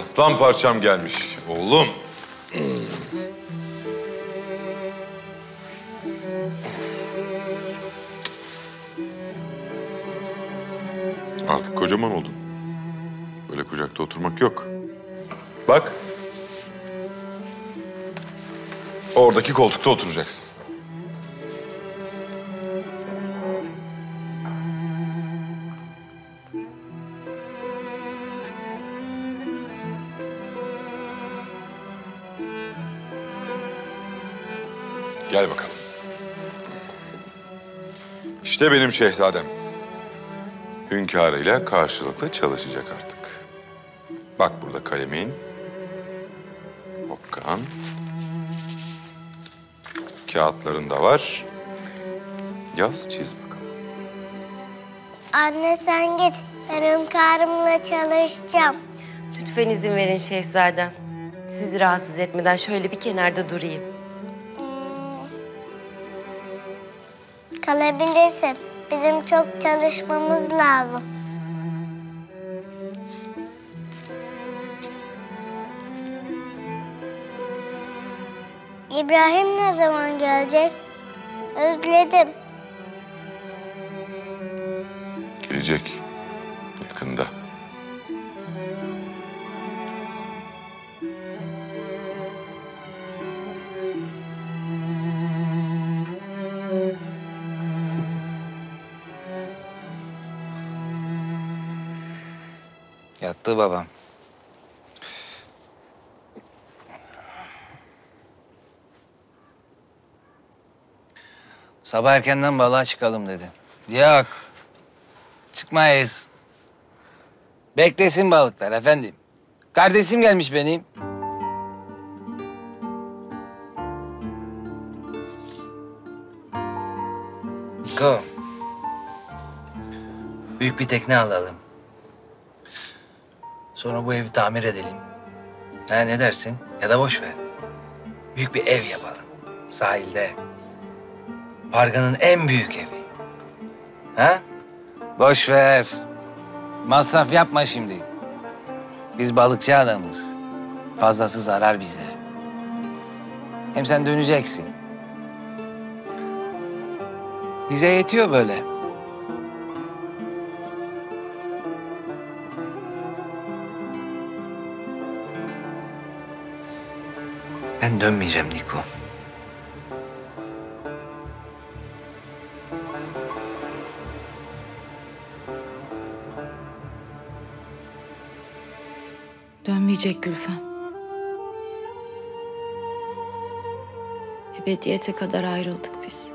Aslan parçam gelmiş oğlum. Artık kocaman oldun. Böyle kucakta oturmak yok. Bak. Oradaki koltukta oturacaksın. İşte benim şehzadem. Hünkârıyla karşılıklı çalışacak artık. Bak burada kalemin. Hokkan. Kağıtların da var. Yaz çiz bakalım. Anne sen git. Ben hünkârımla çalışacağım. Lütfen izin verin şehzadem. Sizi rahatsız etmeden şöyle bir kenarda durayım. Kalabilirsin. Bizim çok çalışmamız lazım. İbrahim ne zaman gelecek? Özledim. Gelecek. Yakında. Yattı babam. Sabah erkenden balığa çıkalım dedi. Yok. Çıkmayız. Beklesin balıklar efendim. Kardeşim gelmiş benim. Niko. Büyük bir tekne alalım. Sonra bu evi tamir edelim. Ha ne dersin? Ya da boş ver. Büyük bir ev yapalım. Sahilde. Parganın en büyük evi. Ha? Boş ver. Masraf yapma şimdi. Biz balıkçı adamız. Fazlası zarar bize. Hem sen döneceksin. Bize yetiyor böyle. Ben dönmeyeceğim Niko. Dönmeyecek Gülfem. Ebediyete kadar ayrıldık biz.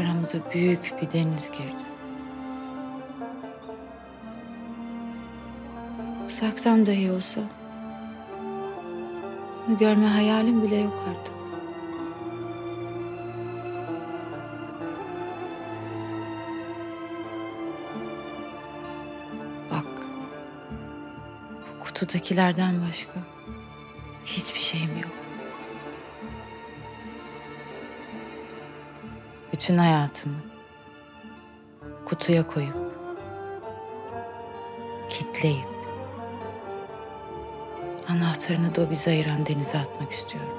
Aramıza büyük bir deniz girdi. Uzaktan dahi olsa bunu görme hayalim bile yok artık. Bak. Bu kutudakilerden başka hiçbir şeyim yok. Bütün hayatımı kutuya koyup kitleyip anahtarını da o ayıran denize atmak istiyorum.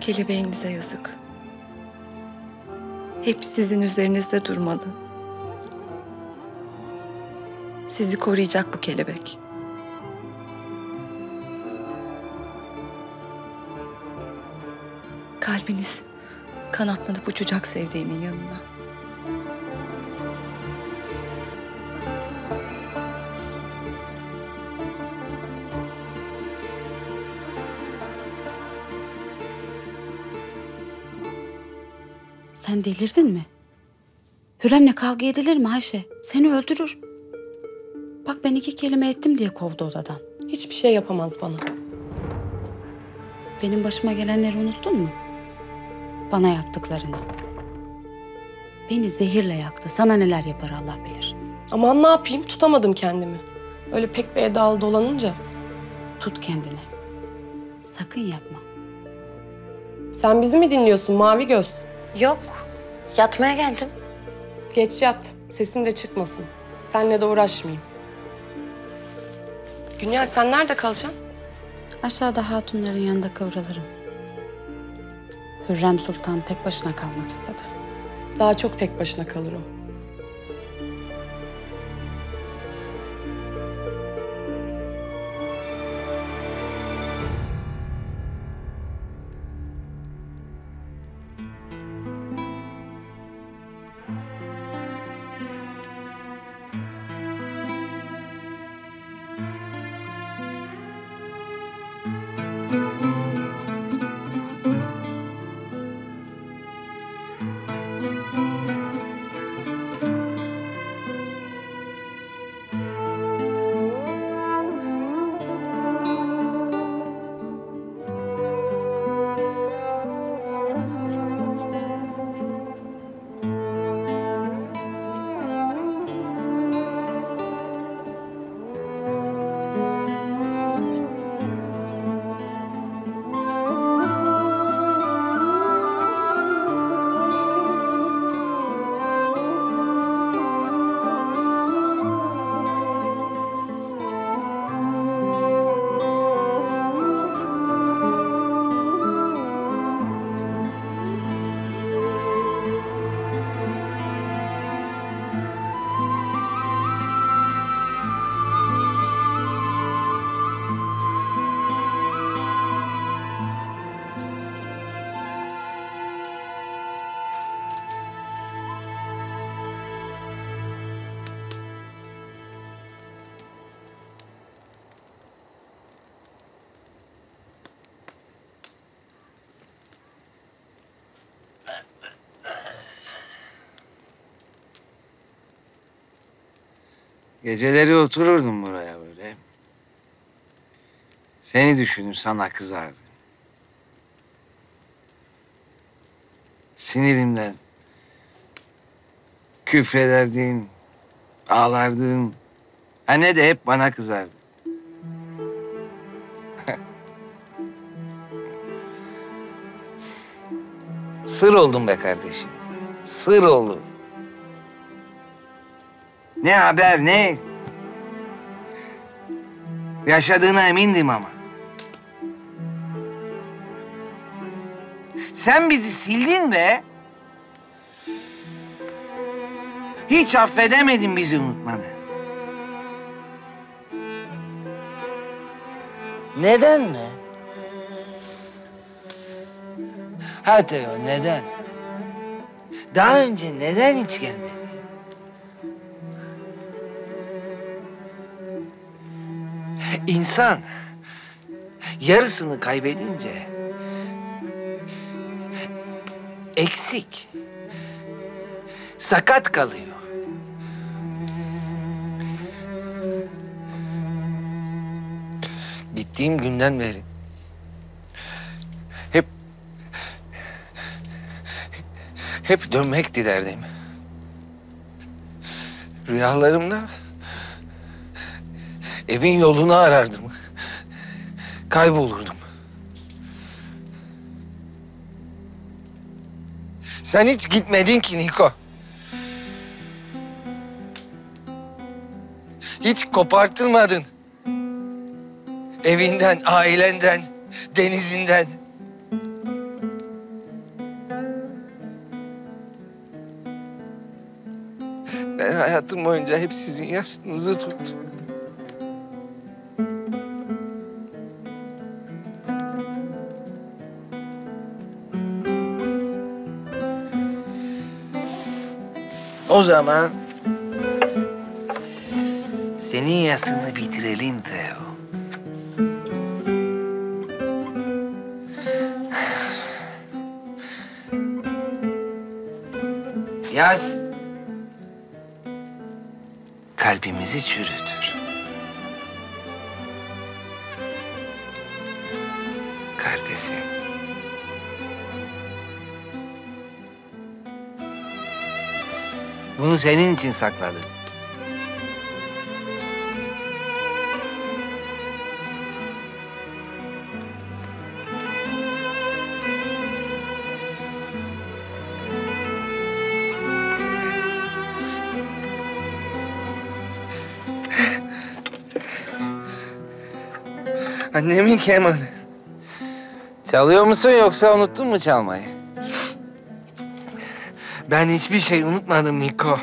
Kelebeğinize yazık. Hep sizin üzerinizde durmalı. Sizi koruyacak bu kelebek. Kalbiniz kanatlanıp uçacak sevdiğinin yanına. Sen delirdin mi? Hürrem'le kavga edilir mi Ayşe? Seni öldürür. Bak ben iki kelime ettim diye kovdu odadan. Hiçbir şey yapamaz bana. Benim başıma gelenleri unuttun mu? Bana yaptıklarını. Beni zehirle yaktı. Sana neler yapar Allah bilir. Aman ne yapayım tutamadım kendimi. Öyle pek bir edalı dolanınca. Tut kendini. Sakın yapma. Sen bizi mi dinliyorsun mavi göz? Yok. Yatmaya geldim. Geç yat. Sesin de çıkmasın. Seninle de uğraşmayayım. Günyal sen nerede kalacaksın? Aşağıda hatunların yanında kıvrılırım. Hürrem Sultan tek başına kalmak istedi. Daha çok tek başına kalır o. Geceleri otururdum buraya böyle. Seni düşünür sana kızardım. Sinirimden küfrederdim, ağlardım. Anne de hep bana kızardı. Sır oldum be kardeşim. Sır oldum. Ne haber ne? Yaşadığına emindim ama. Sen bizi sildin be. Hiç affedemedin bizi unutmanı. Neden mi? Ha Teo neden? Daha önce neden hiç gelmedin? İnsan yarısını kaybedince eksik, sakat kalıyor. Gittiğim günden beri hep hep dönmekti derdim. Rüyalarımda evin yolunu arardım. Kaybolurdum. Sen hiç gitmedin ki Niko. Hiç kopartılmadın. Evinden, ailenden, denizinden. Ben hayatım boyunca hep sizin yastığınızı tuttum. O zaman senin yasını bitirelim Theo. Yaz. Kalbimizi çürütür. Bunu senin için sakladım. Annemin kemanı. Çalıyor musun yoksa unuttun mu çalmayı? Ben hiçbir şey unutmadım Niko.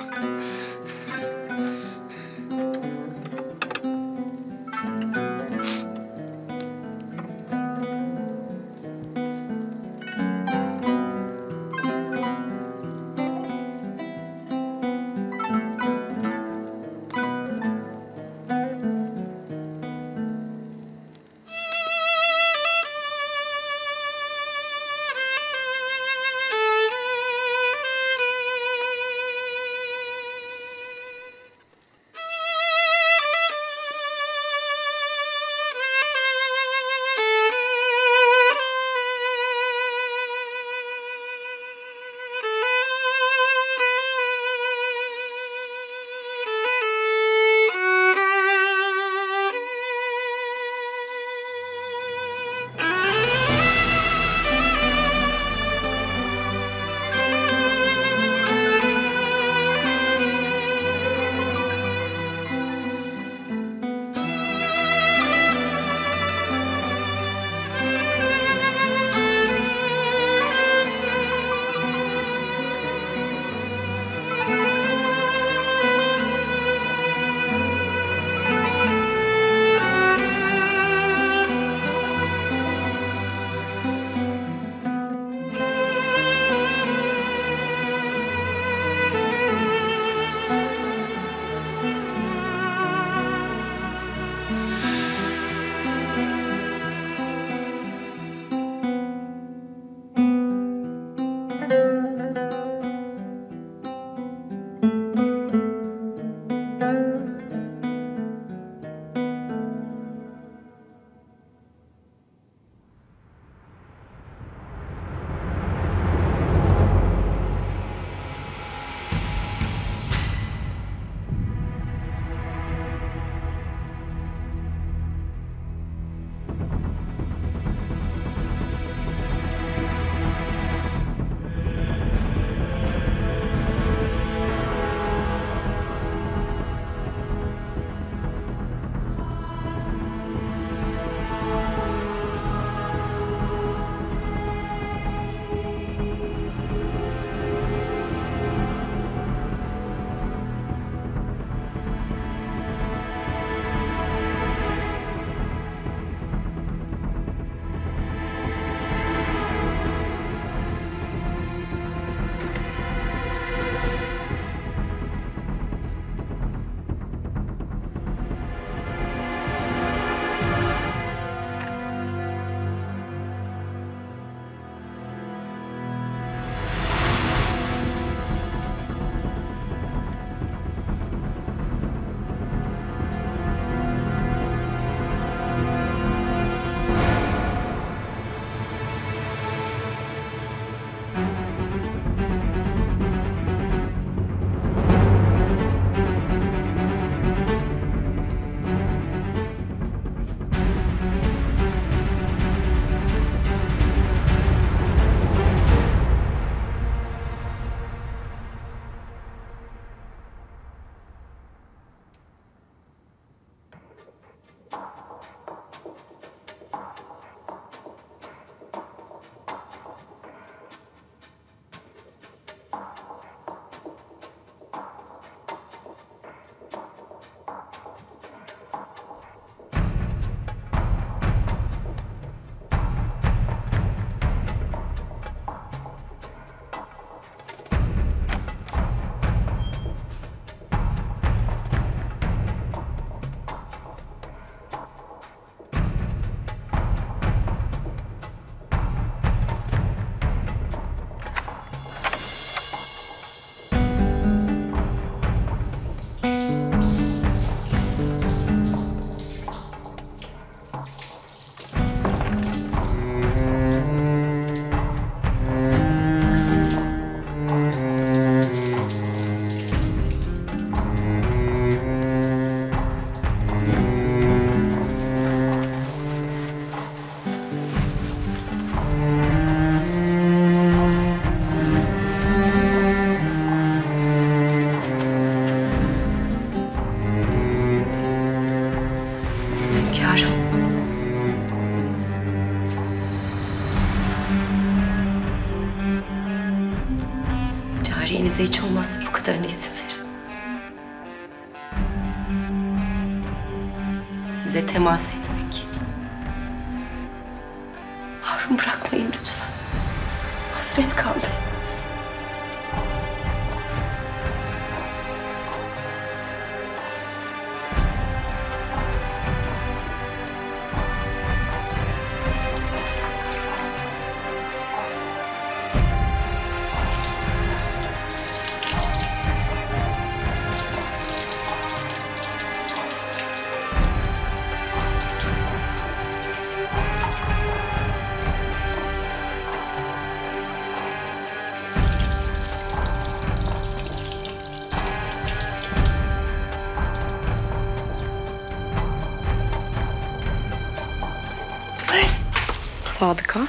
Sadıka.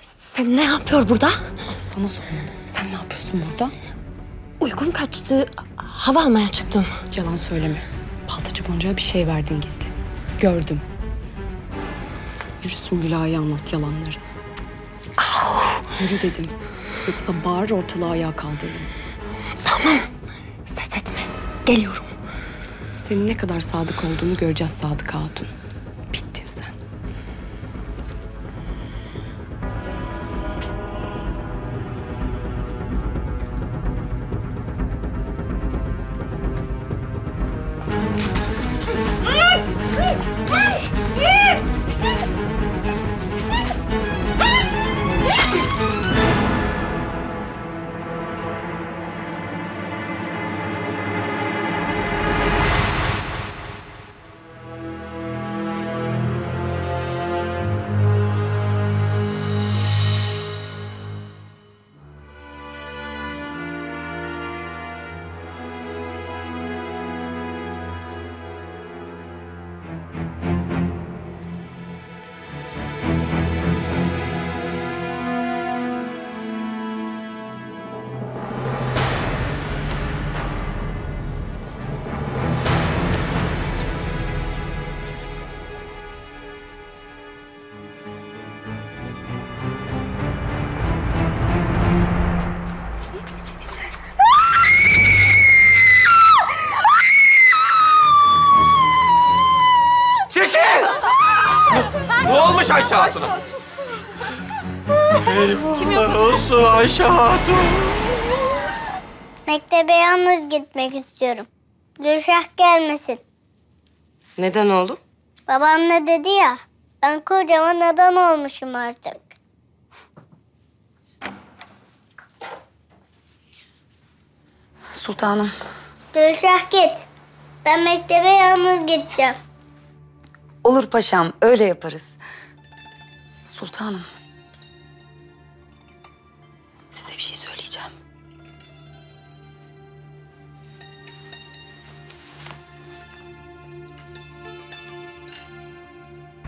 Sen ne yapıyor burada? Sana sormadım. Sen ne yapıyorsun burada? Uykum kaçtı. Hava almaya çıktım. Yalan söyleme. Baltacı Bonca'ya bir şey verdin gizli. Gördüm. Yürü Sümbüla'ya anlat yalanları. Yürü dedim. Yoksa bağır ortalığı ayağa kaldırırım. Tamam. Ses etme. Geliyorum. Senin ne kadar sadık olduğunu göreceğiz Sadık Hatun. Ayşe Hatun. Mektebe yalnız gitmek istiyorum. Gülşah gelmesin. Neden oğlum? Babam ne dedi ya? Ben kocaman adam olmuşum artık. Sultanım. Gülşah git. Ben mektebe yalnız gideceğim. Olur paşam öyle yaparız. Sultanım.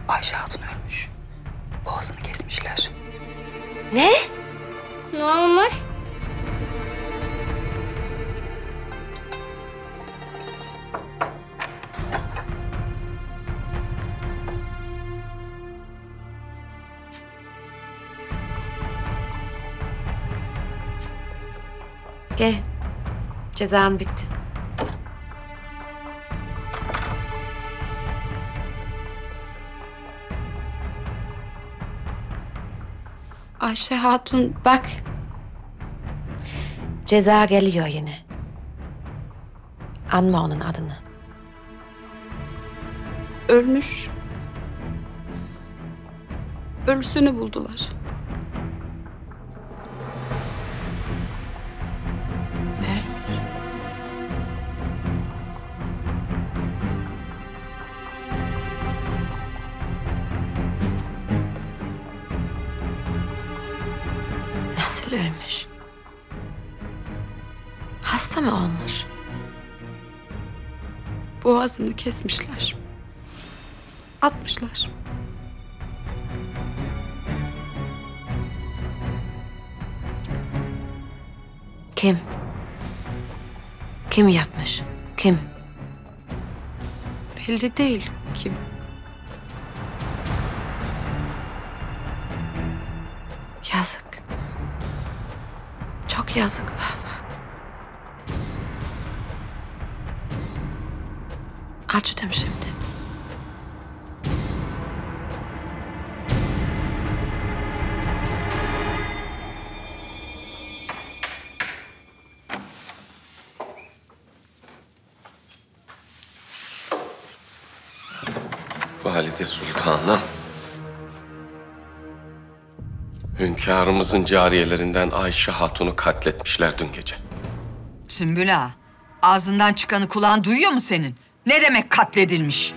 Ayşe Hatun ölmüş. Boğazını kesmişler. Ne? Ne olmuş? Gel. Cezan bitti. Ayşe Hatun bak. Ceza geliyor yine. Anma onun adını. Ölmüş. Ölüsünü buldular. Boğazını kesmişler. Atmışlar. Kim? Kim yapmış? Kim? Belli değil Hünkârımızın cariyelerinden Ayşe Hatun'u katletmişler dün gece. Sümbül ağa, ağzından çıkanı kulağın duyuyor mu senin? Ne demek katledilmiş?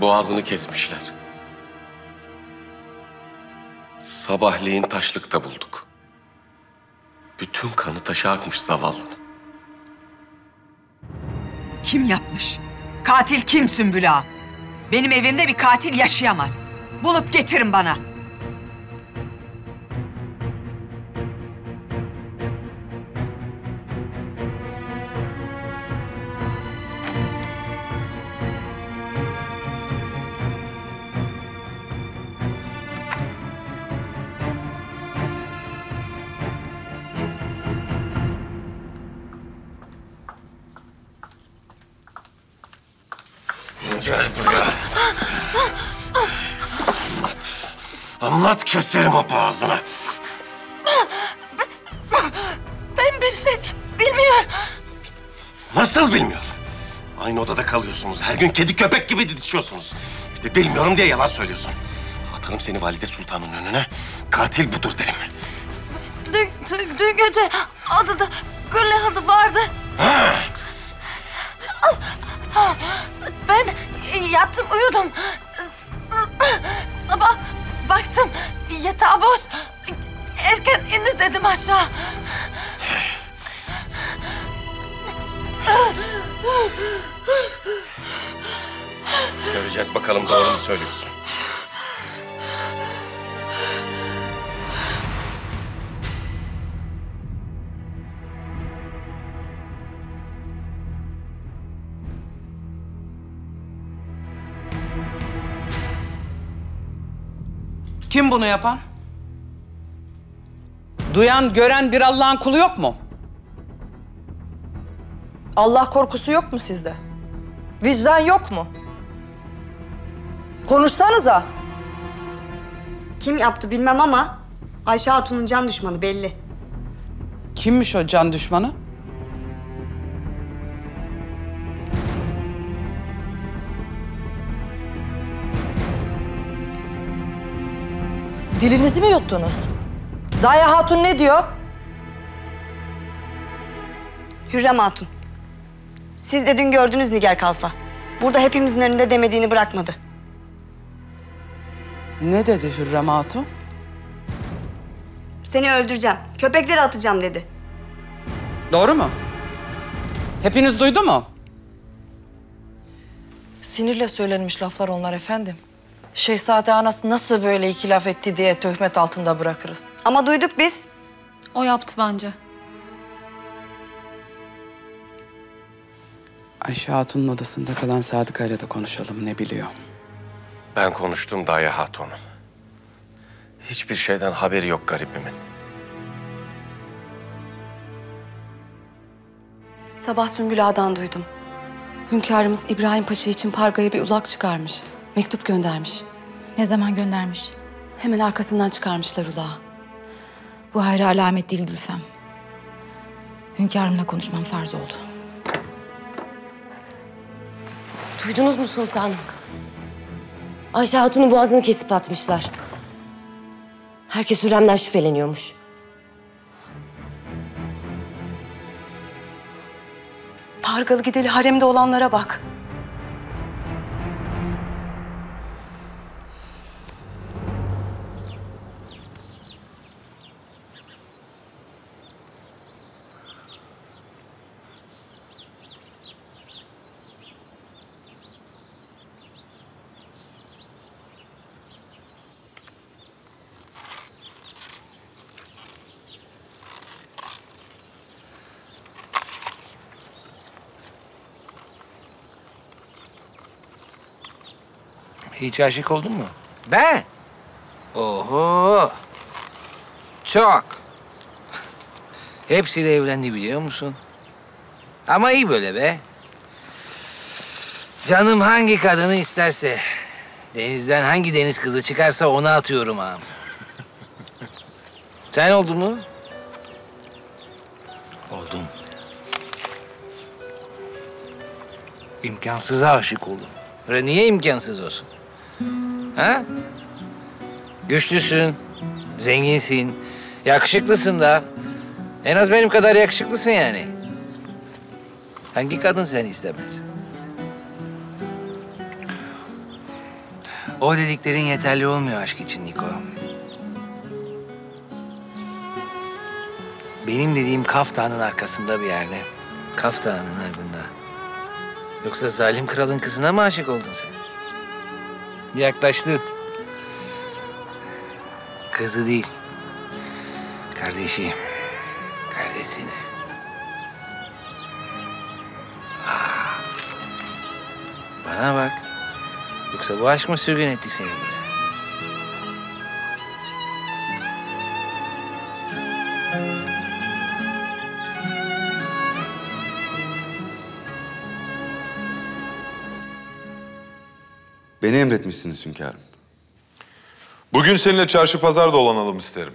Boğazını kesmişler. Sabahleyin taşlıkta bulduk. Bütün kanı taşa akmış zavallının. Kim yapmış? Katil kim Sümbül ağa? Benim evimde bir katil yaşayamaz. Bulup getirin bana. Keserim o boğazını. Ben bir şey bilmiyorum. Nasıl bilmiyor? Aynı odada kalıyorsunuz. Her gün kedi köpek gibi didişiyorsunuz. Bir de bilmiyorum diye yalan söylüyorsun. Atarım seni valide sultanın önüne. Katil budur derim. Dün, dün, dün gece adada Gülle adı vardı. Ha! Ben yattım uyudum. Sabah yatağı boş. Erken indi dedim aşağı. Göreceğiz bakalım doğru mu söylüyorsun. Kim bunu yapan? Duyan, gören bir Allah'ın kulu yok mu? Allah korkusu yok mu sizde? Vicdan yok mu? Konuşsanıza. Kim yaptı bilmem ama Ayşe Hatun'un can düşmanı belli. Kimmiş o can düşmanı? Dilinizi mi yuttunuz? Daya Hatun ne diyor? Hürrem Hatun. Siz de dün gördünüz Niger Kalfa. Burada hepimizin önünde demediğini bırakmadı. Ne dedi Hürrem Hatun? Seni öldüreceğim, köpekleri atacağım dedi. Doğru mu? Hepiniz duydu mu? Sinirle söylenmiş laflar onlar efendim. Şehzade anası nasıl böyle iki laf etti diye töhmet altında bırakırız. Ama duyduk biz. O yaptı bence. Ayşe Hatun'un odasında kalan Sadık ile de konuşalım ne biliyor. Ben konuştum Daya Hatun'um. Hiçbir şeyden haberi yok garibimin. Sabah Sümbül Ağa'dan duydum. Hünkârımız İbrahim Paşa için Parga'ya bir ulak çıkarmış. Mektup göndermiş. Ne zaman göndermiş? Hemen arkasından çıkarmışlar ulağı. Bu hayra alamet değil Gülfem. Hünkârımla konuşmam farz oldu. Duydunuz mu sultanım? Ayşe Hatun'un boğazını kesip atmışlar. Herkes Hürrem'den şüpheleniyormuş. Pargalı gideli haremde olanlara bak. Hiç aşık oldun mu? Ben? Oho! Çok. Hepsiyle evlendi biliyor musun? Ama iyi böyle be. Canım hangi kadını isterse, denizden hangi deniz kızı çıkarsa ona atıyorum ağam. Sen oldu mu? Oldum. İmkansıza aşık oldum. Niye imkansız olsun? Ha? Güçlüsün, zenginsin, yakışıklısın da. En az benim kadar yakışıklısın yani. Hangi kadın seni istemez? O dediklerin yeterli olmuyor aşk için Niko. Benim dediğim Kaf Dağı'nın arkasında bir yerde. Kaf Dağı'nın ardında. Yoksa zalim kralın kızına mı aşık oldun sen? Yaklaştın. Kızı değil. Kardeşi. Kardeşini. Ah. Bana bak. Yoksa bu aşk mı sürgün etti seni buraya? Emretmişsiniz hünkârım. Bugün seninle çarşı pazar dolanalım isterim.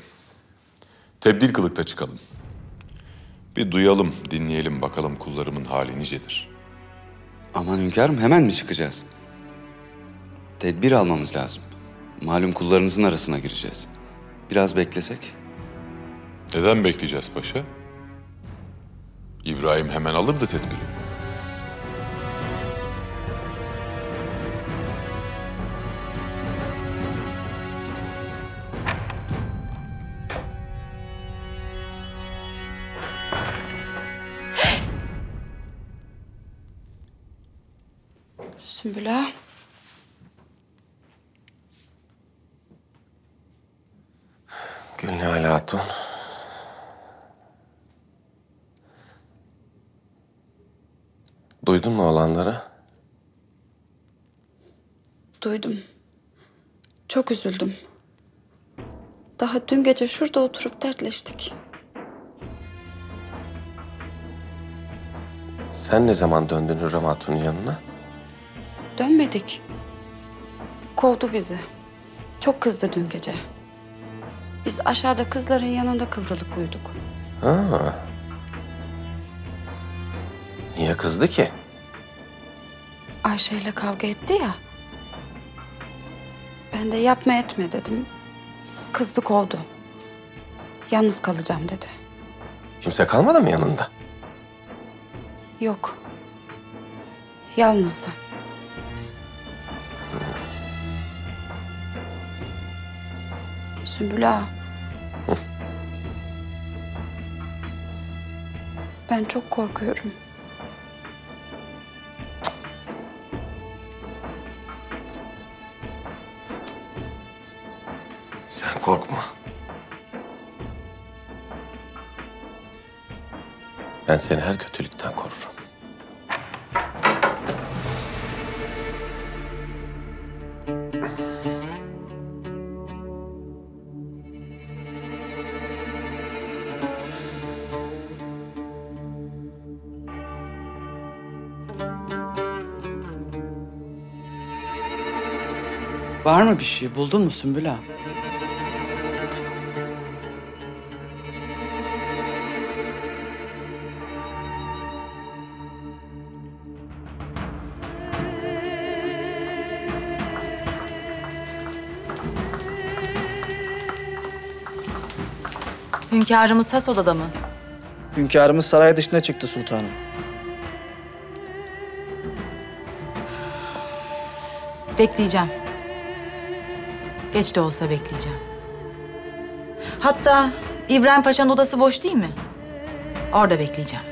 Tebdil kılıkta çıkalım. Bir duyalım, dinleyelim bakalım kullarımın hali nicedir. Aman hünkârım hemen mi çıkacağız? Tedbir almamız lazım. Malum kullarınızın arasına gireceğiz. Biraz beklesek. Neden bekleyeceğiz paşa? İbrahim hemen alırdı tedbiri. Mu olanları? Duydum. Çok üzüldüm. Daha dün gece şurada oturup dertleştik. Sen ne zaman döndün Hürrem Hatun'un yanına? Dönmedik. Kovdu bizi. Çok kızdı dün gece. Biz aşağıda kızların yanında kıvrılıp uyuduk. Ha. Niye kızdı ki? Ayşe ile kavga etti ya. Ben de yapma etme dedim. Kızdı kovdu. Yalnız kalacağım dedi. Kimse kalmadı mı yanında? Yok. Yalnızdı. Sümbül ağa. Ben çok korkuyorum. Korkma. Ben seni her kötülükten korurum. Var mı bir şey? Buldun mu Sümbül ağa? Hünkârımız has odada mı? Hünkârımız saray dışına çıktı sultanım. Bekleyeceğim. Geç de olsa bekleyeceğim. Hatta İbrahim Paşa'nın odası boş değil mi? Orada bekleyeceğim.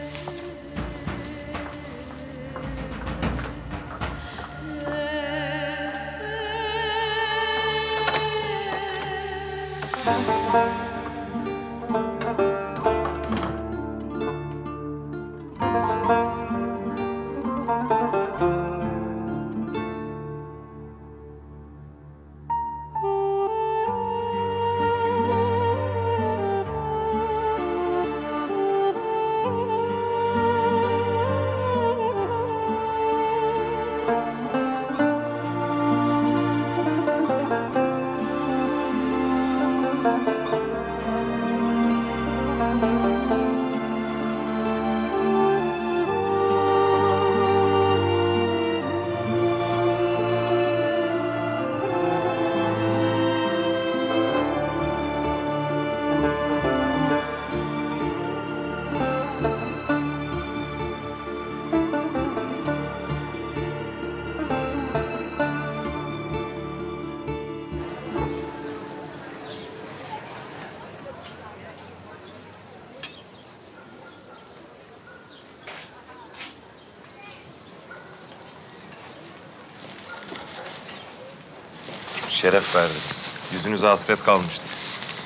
Şeref verdiniz. Yüzünüze hasret kalmıştı.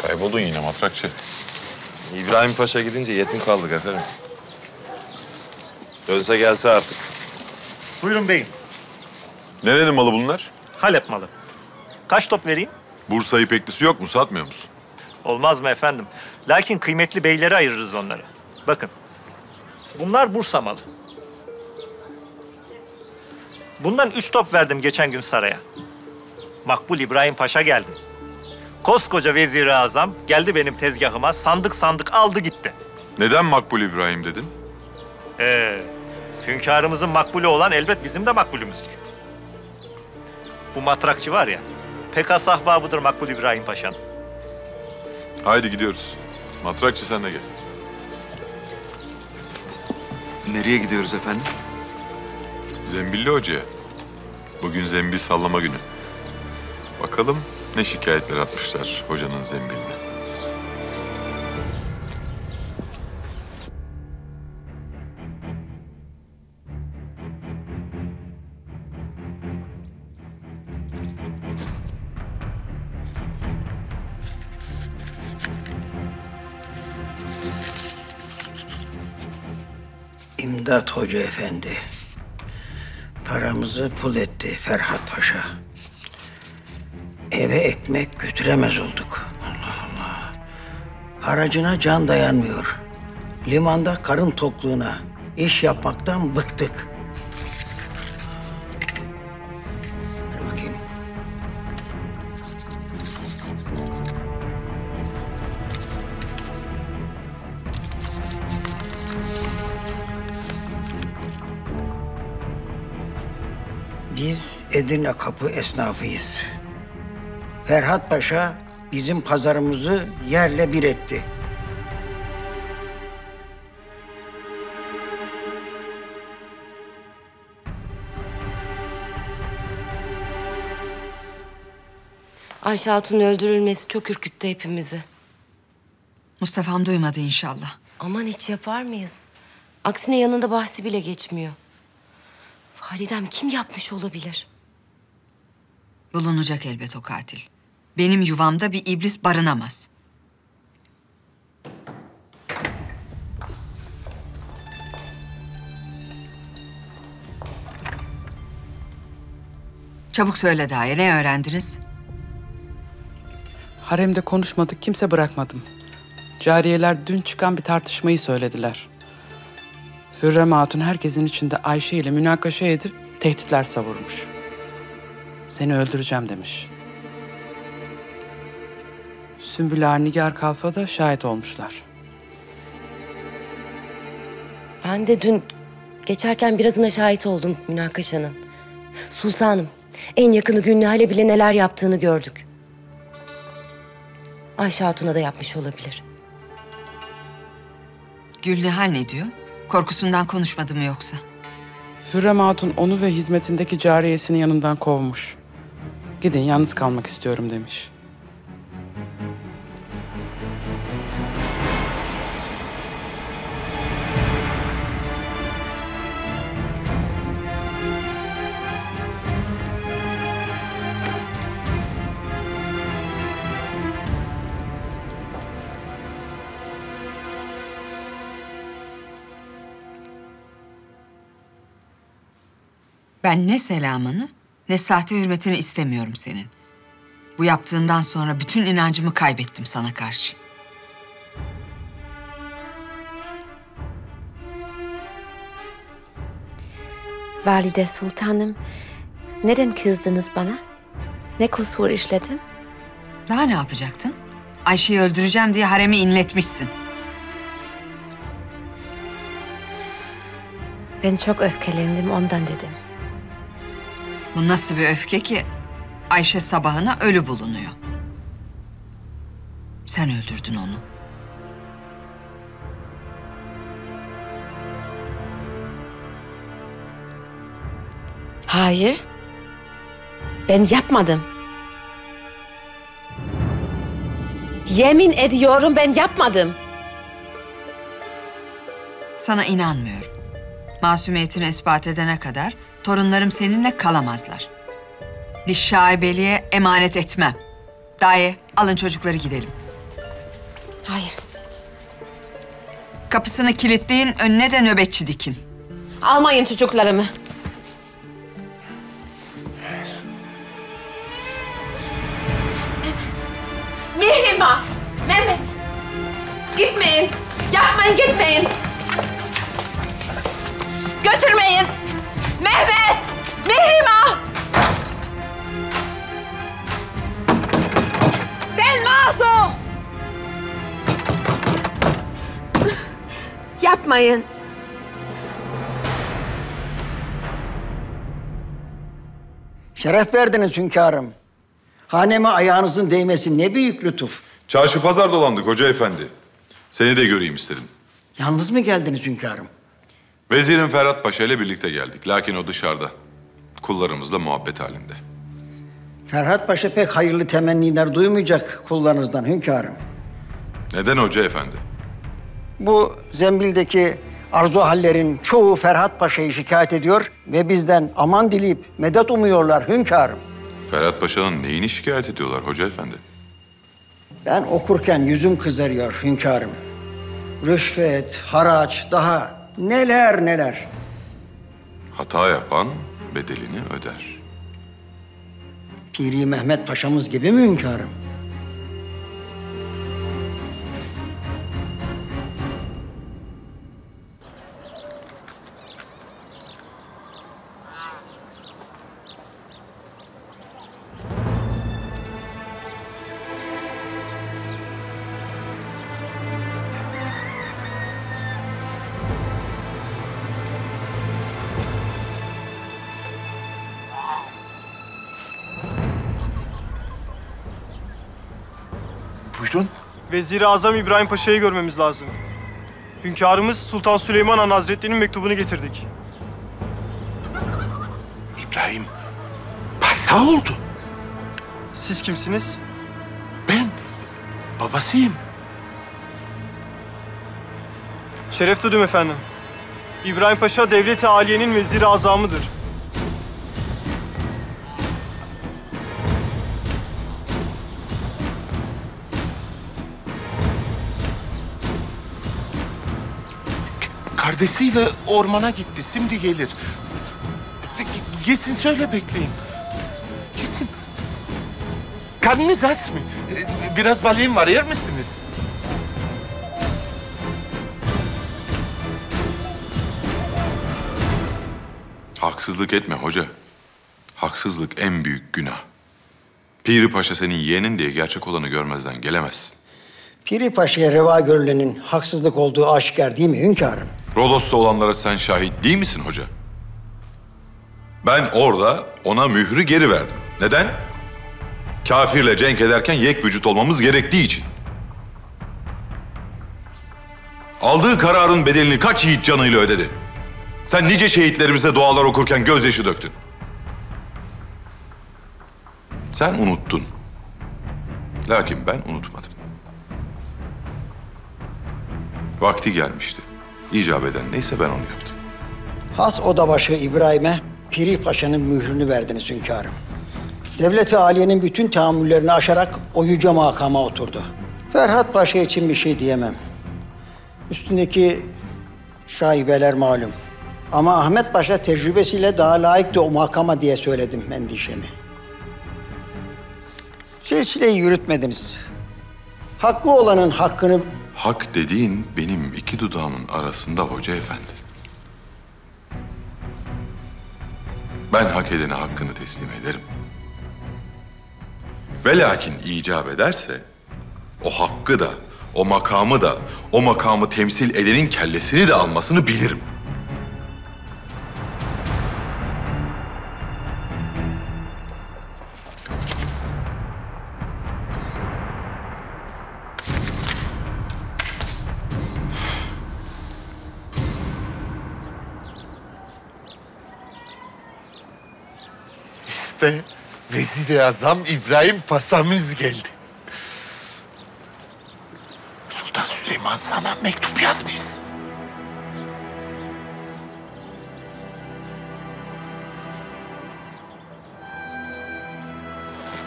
Kayboldun yine matrakçı. İbrahim Paşa gidince yetim kaldık efendim. Dönse gelse artık. Buyurun beyim. Nerenin malı bunlar? Halep malı. Kaç top vereyim? Bursa ipeklisi yok mu? Satmıyor musun? Olmaz mı efendim? Lakin kıymetli beylere ayırırız onları. Bakın. Bunlar Bursa malı. Bundan üç top verdim geçen gün saraya. Makbul İbrahim Paşa geldi. Koskoca vezir-i azam geldi benim tezgahıma sandık sandık aldı gitti. Neden Makbul İbrahim dedin? Ee, hünkârımızın makbulü olan elbet bizim de makbulümüzdür. Bu matrakçı var ya, pek has ahbabıdır Makbul İbrahim Paşa'nın. Haydi gidiyoruz. Matrakçı sen de gel. Nereye gidiyoruz efendim? Zembilli Hoca'ya. Bugün zembil sallama günü. Bakalım ne şikayetler atmışlar hocanın zembiline. İmdat Hoca Efendi. Paramızı pul etti Ferhat Paşa. Eve ekmek götüremez olduk. Allah Allah. Haracına can dayanmıyor. Limanda karın tokluğuna. iş yapmaktan bıktık. Ver bakayım. Biz Edirne Kapı esnafıyız. Ferhat Paşa bizim pazarımızı yerle bir etti. Ayşe Hatun'un öldürülmesi çok ürküttü hepimizi. Mustafa'm duymadı inşallah. Aman hiç yapar mıyız? Aksine yanında bahsi bile geçmiyor. Validem kim yapmış olabilir? Bulunacak elbet o katil. Benim yuvamda bir iblis barınamaz. Çabuk söyle Daye, ne öğrendiniz? Haremde konuşmadık, kimse bırakmadım. Cariyeler dün çıkan bir tartışmayı söylediler. Hürrem Hatun herkesin içinde Ayşe ile münakaşa edip tehditler savurmuş. Seni öldüreceğim demiş. Sümbül Ağa, Nigar Kalfa da şahit olmuşlar. Ben de dün geçerken birazına şahit oldum münakaşanın. Sultanım, en yakını Günnühal'e bile neler yaptığını gördük. Ayşe Hatun'a da yapmış olabilir. Gülnihal ne diyor? Korkusundan konuşmadı mı yoksa? Hürrem Hatun onu ve hizmetindeki cariyesini yanından kovmuş. Gidin yalnız kalmak istiyorum demiş. Ben ne selamını ne sahte hürmetini istemiyorum senin. Bu yaptığından sonra bütün inancımı kaybettim sana karşı. Valide Sultanım, neden kızdınız bana? Ne kusur işledim? Daha ne yapacaktın? Ayşe'yi öldüreceğim diye haremi inletmişsin. Ben çok öfkelendim ondan dedim. Bu nasıl bir öfke ki Ayşe sabahına ölü bulunuyor. Sen öldürdün onu. Hayır. Ben yapmadım. Yemin ediyorum ben yapmadım. Sana inanmıyorum. Masumiyetini ispat edene kadar torunlarım seninle kalamazlar. Bir şaibeliğe emanet etmem. Daye, alın çocukları gidelim. Hayır. Kapısını kilitleyin, önüne de nöbetçi dikin. Almayın çocuklarımı. Verdiniz hünkârım. Haneme ayağınızın değmesi ne büyük lütuf. Çarşı pazar dolandık hoca efendi. Seni de göreyim istedim. Yalnız mı geldiniz hünkârım? Vezirin Ferhat Paşa ile birlikte geldik. Lakin o dışarıda. Kullarımızla muhabbet halinde. Ferhat Paşa pek hayırlı temenniler duymayacak kullarınızdan hünkârım. Neden hoca efendi? Bu zembildeki arzu hallerin çoğu Ferhat Paşa'yı şikayet ediyor ve bizden aman dileyip medet umuyorlar hünkârım. Ferhat Paşa'nın neyini şikayet ediyorlar hoca efendi? Ben okurken yüzüm kızarıyor hünkârım. Rüşvet, haraç, daha neler neler. Hata yapan bedelini öder. Piri Mehmet Paşa'mız gibi mi hünkârım? Vezir-i Azam İbrahim Paşa'yı görmemiz lazım. Hünkârımız Sultan Süleyman Han Hazretleri'nin mektubunu getirdik. İbrahim pasa oldu. Siz kimsiniz? Ben babasıyım. Şeref duydum efendim. İbrahim Paşa Devlet-i Aliye'nin veziri azamıdır. Kardeşiyle ormana gitti. Şimdi gelir. Gelsin söyle bekleyin. Gelsin. Karnınız aç mı? Biraz balığım var yer misiniz? Haksızlık etme hoca. Haksızlık en büyük günah. Piri Paşa senin yeğenin diye gerçek olanı görmezden gelemezsin. Piri Paşa'ya reva görülenin haksızlık olduğu aşikar değil mi hünkârım? Rodos'ta olanlara sen şahit değil misin hoca? Ben orada ona mührü geri verdim. Neden? Kafirle cenk ederken yek vücut olmamız gerektiği için. Aldığı kararın bedelini kaç yiğit canıyla ödedi? Sen nice şehitlerimize dualar okurken gözyaşı döktün. Sen unuttun. Lakin ben unutmadım. Vakti gelmişti. İcap eden neyse ben onu yaptım. Has odabaşı İbrahim'e Piri Paşa'nın mührünü verdiniz hünkârım. Devlet-i Aliye'nin bütün tahammüllerini aşarak o yüce makama oturdu. Ferhat Paşa için bir şey diyemem. Üstündeki şaibeler malum. Ama Ahmet Paşa tecrübesiyle daha layıktı o makama diye söyledim endişemi. Silsileyi yürütmediniz. Haklı olanın hakkını Hak dediğin benim iki dudağımın arasında hoca efendi. Ben hak edene hakkını teslim ederim. Ve lakin icap ederse o hakkı da, o makamı da, o makamı temsil edenin kellesini de almasını bilirim. İşte Vezir-i Azam İbrahim Pasamız geldi. Sultan Süleyman sana mektup yazmış.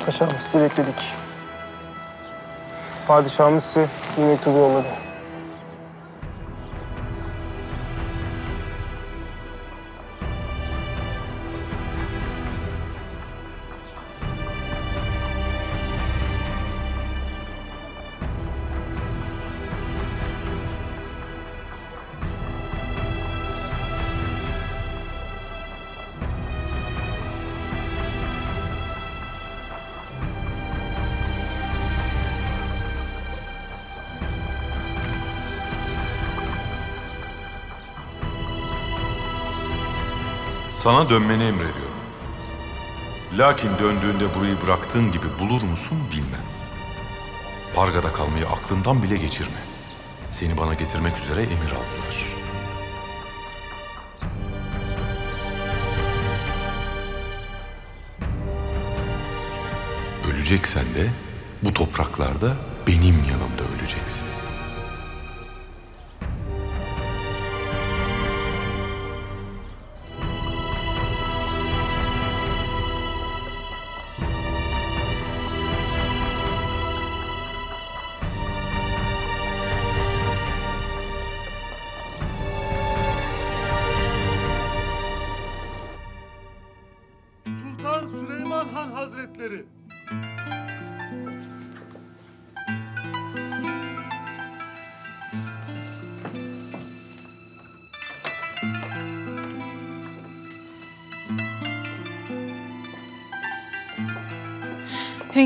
Paşam sizi bekledik. Padişahımız size bir mektubu yolladı. Sana dönmeni emrediyorum. Lakin döndüğünde burayı bıraktığın gibi bulur musun bilmem. Pargada kalmayı aklından bile geçirme. Seni bana getirmek üzere emir aldılar. Öleceksen de bu topraklarda benim yanımda öleceksin.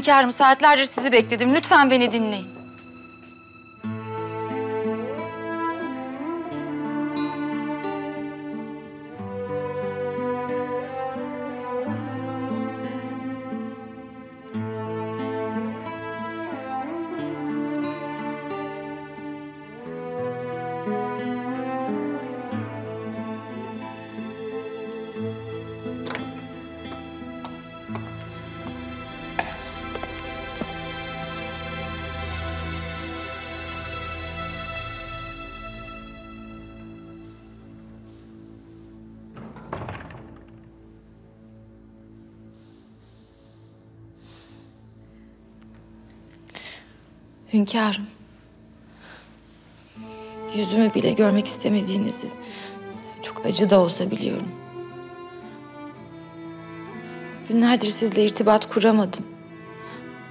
Hünkârım saatlerce sizi bekledim. Lütfen beni dinleyin. Hünkârım. Yüzümü bile görmek istemediğinizi çok acı da olsa biliyorum. Günlerdir sizle irtibat kuramadım.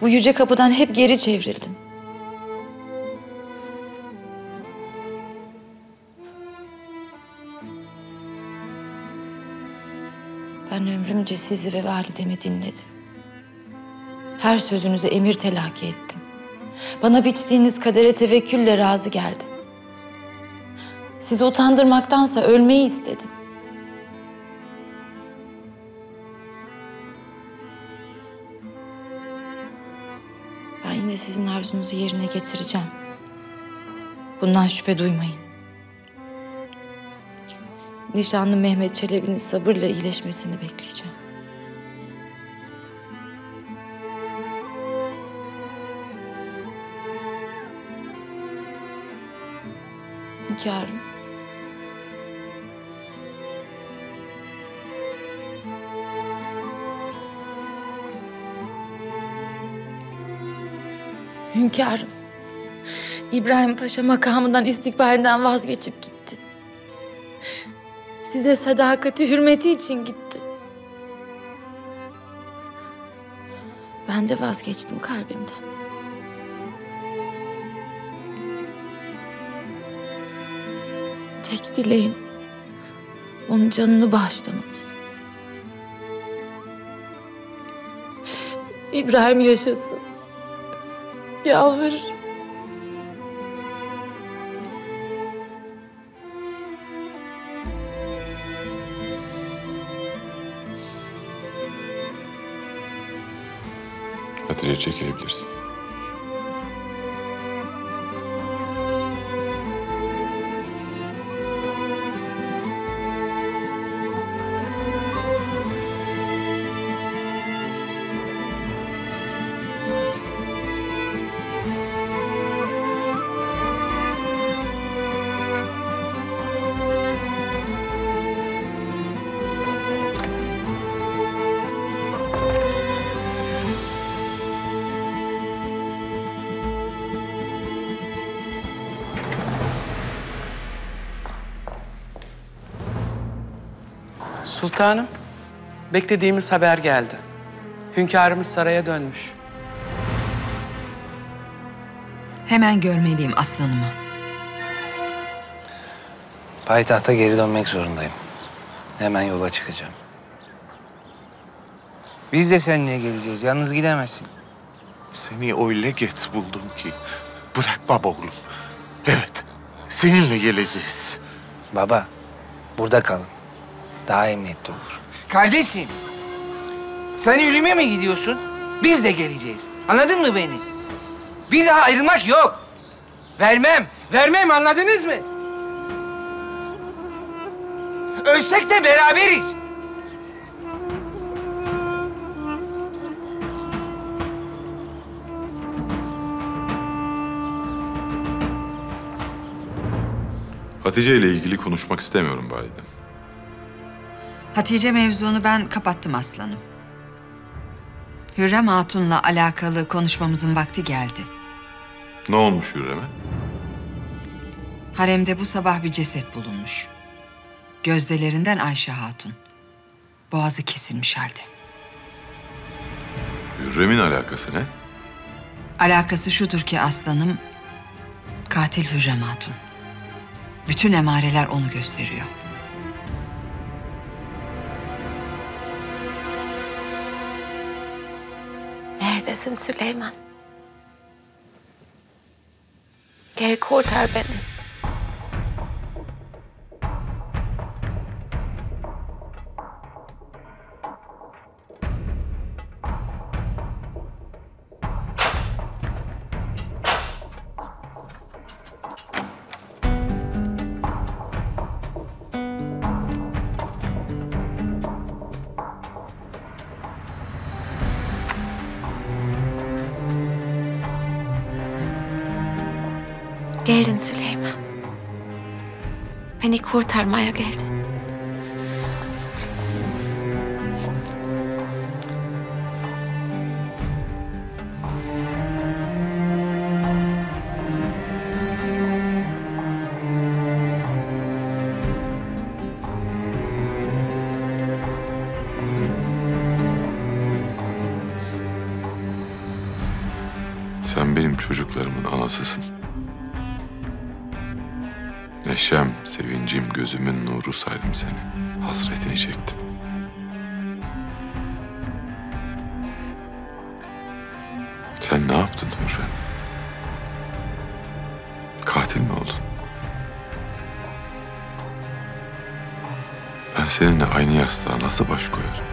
Bu yüce kapıdan hep geri çevrildim. Ben ömrümce sizi ve validemi dinledim. Her sözünüze emir telakki ettim. Bana biçtiğiniz kadere tevekkülle razı geldim. Sizi utandırmaktansa ölmeyi istedim. Ben yine sizin arzunuzu yerine getireceğim. Bundan şüphe duymayın. Nişanlı Mehmet Çelebi'nin sabırla iyileşmesini bekleyeceğim. Hünkârım. Hünkârım. İbrahim Paşa makamından istikbalinden vazgeçip gitti. Size sadakati, hürmeti için gitti. Ben de vazgeçtim kalbimden. Tek dileğim onun canını bağışlamanız. İbrahim yaşasın. Yalvarırım. Sultanım, beklediğimiz haber geldi. Hünkârımız saraya dönmüş. Hemen görmeliyim aslanımı. Payitahta geri dönmek zorundayım. Hemen yola çıkacağım. Biz de seninle geleceğiz. Yalnız gidemezsin. Seni öyle geç buldum ki. Bırakma oğlum. Evet, seninle geleceğiz. Baba, burada kalın. Daha emniyetli olur. Kardeşim, sen ölüme mi gidiyorsun? Biz de geleceğiz. Anladın mı beni? Bir daha ayrılmak yok. Vermem, vermem anladınız mı? Ölsek de beraberiz. Hatice ile ilgili konuşmak istemiyorum validem. Hatice mevzunu ben kapattım aslanım. Hürrem Hatun'la alakalı konuşmamızın vakti geldi. Ne olmuş Hürrem'e? Haremde bu sabah bir ceset bulunmuş. Gözdelerinden Ayşe Hatun. Boğazı kesilmiş halde. Hürrem'in alakası ne? Alakası şudur ki aslanım, katil Hürrem Hatun. Bütün emareler onu gösteriyor. Neredesin Süleyman? Gel kurtar beni. Geldin Süleyman. Beni kurtarmaya geldin. Gözümün nuru saydım seni. Hasretini çektim. Sen ne yaptın Hürrem? Katil mi oldun? Ben seninle aynı yastığa nasıl baş koyarım?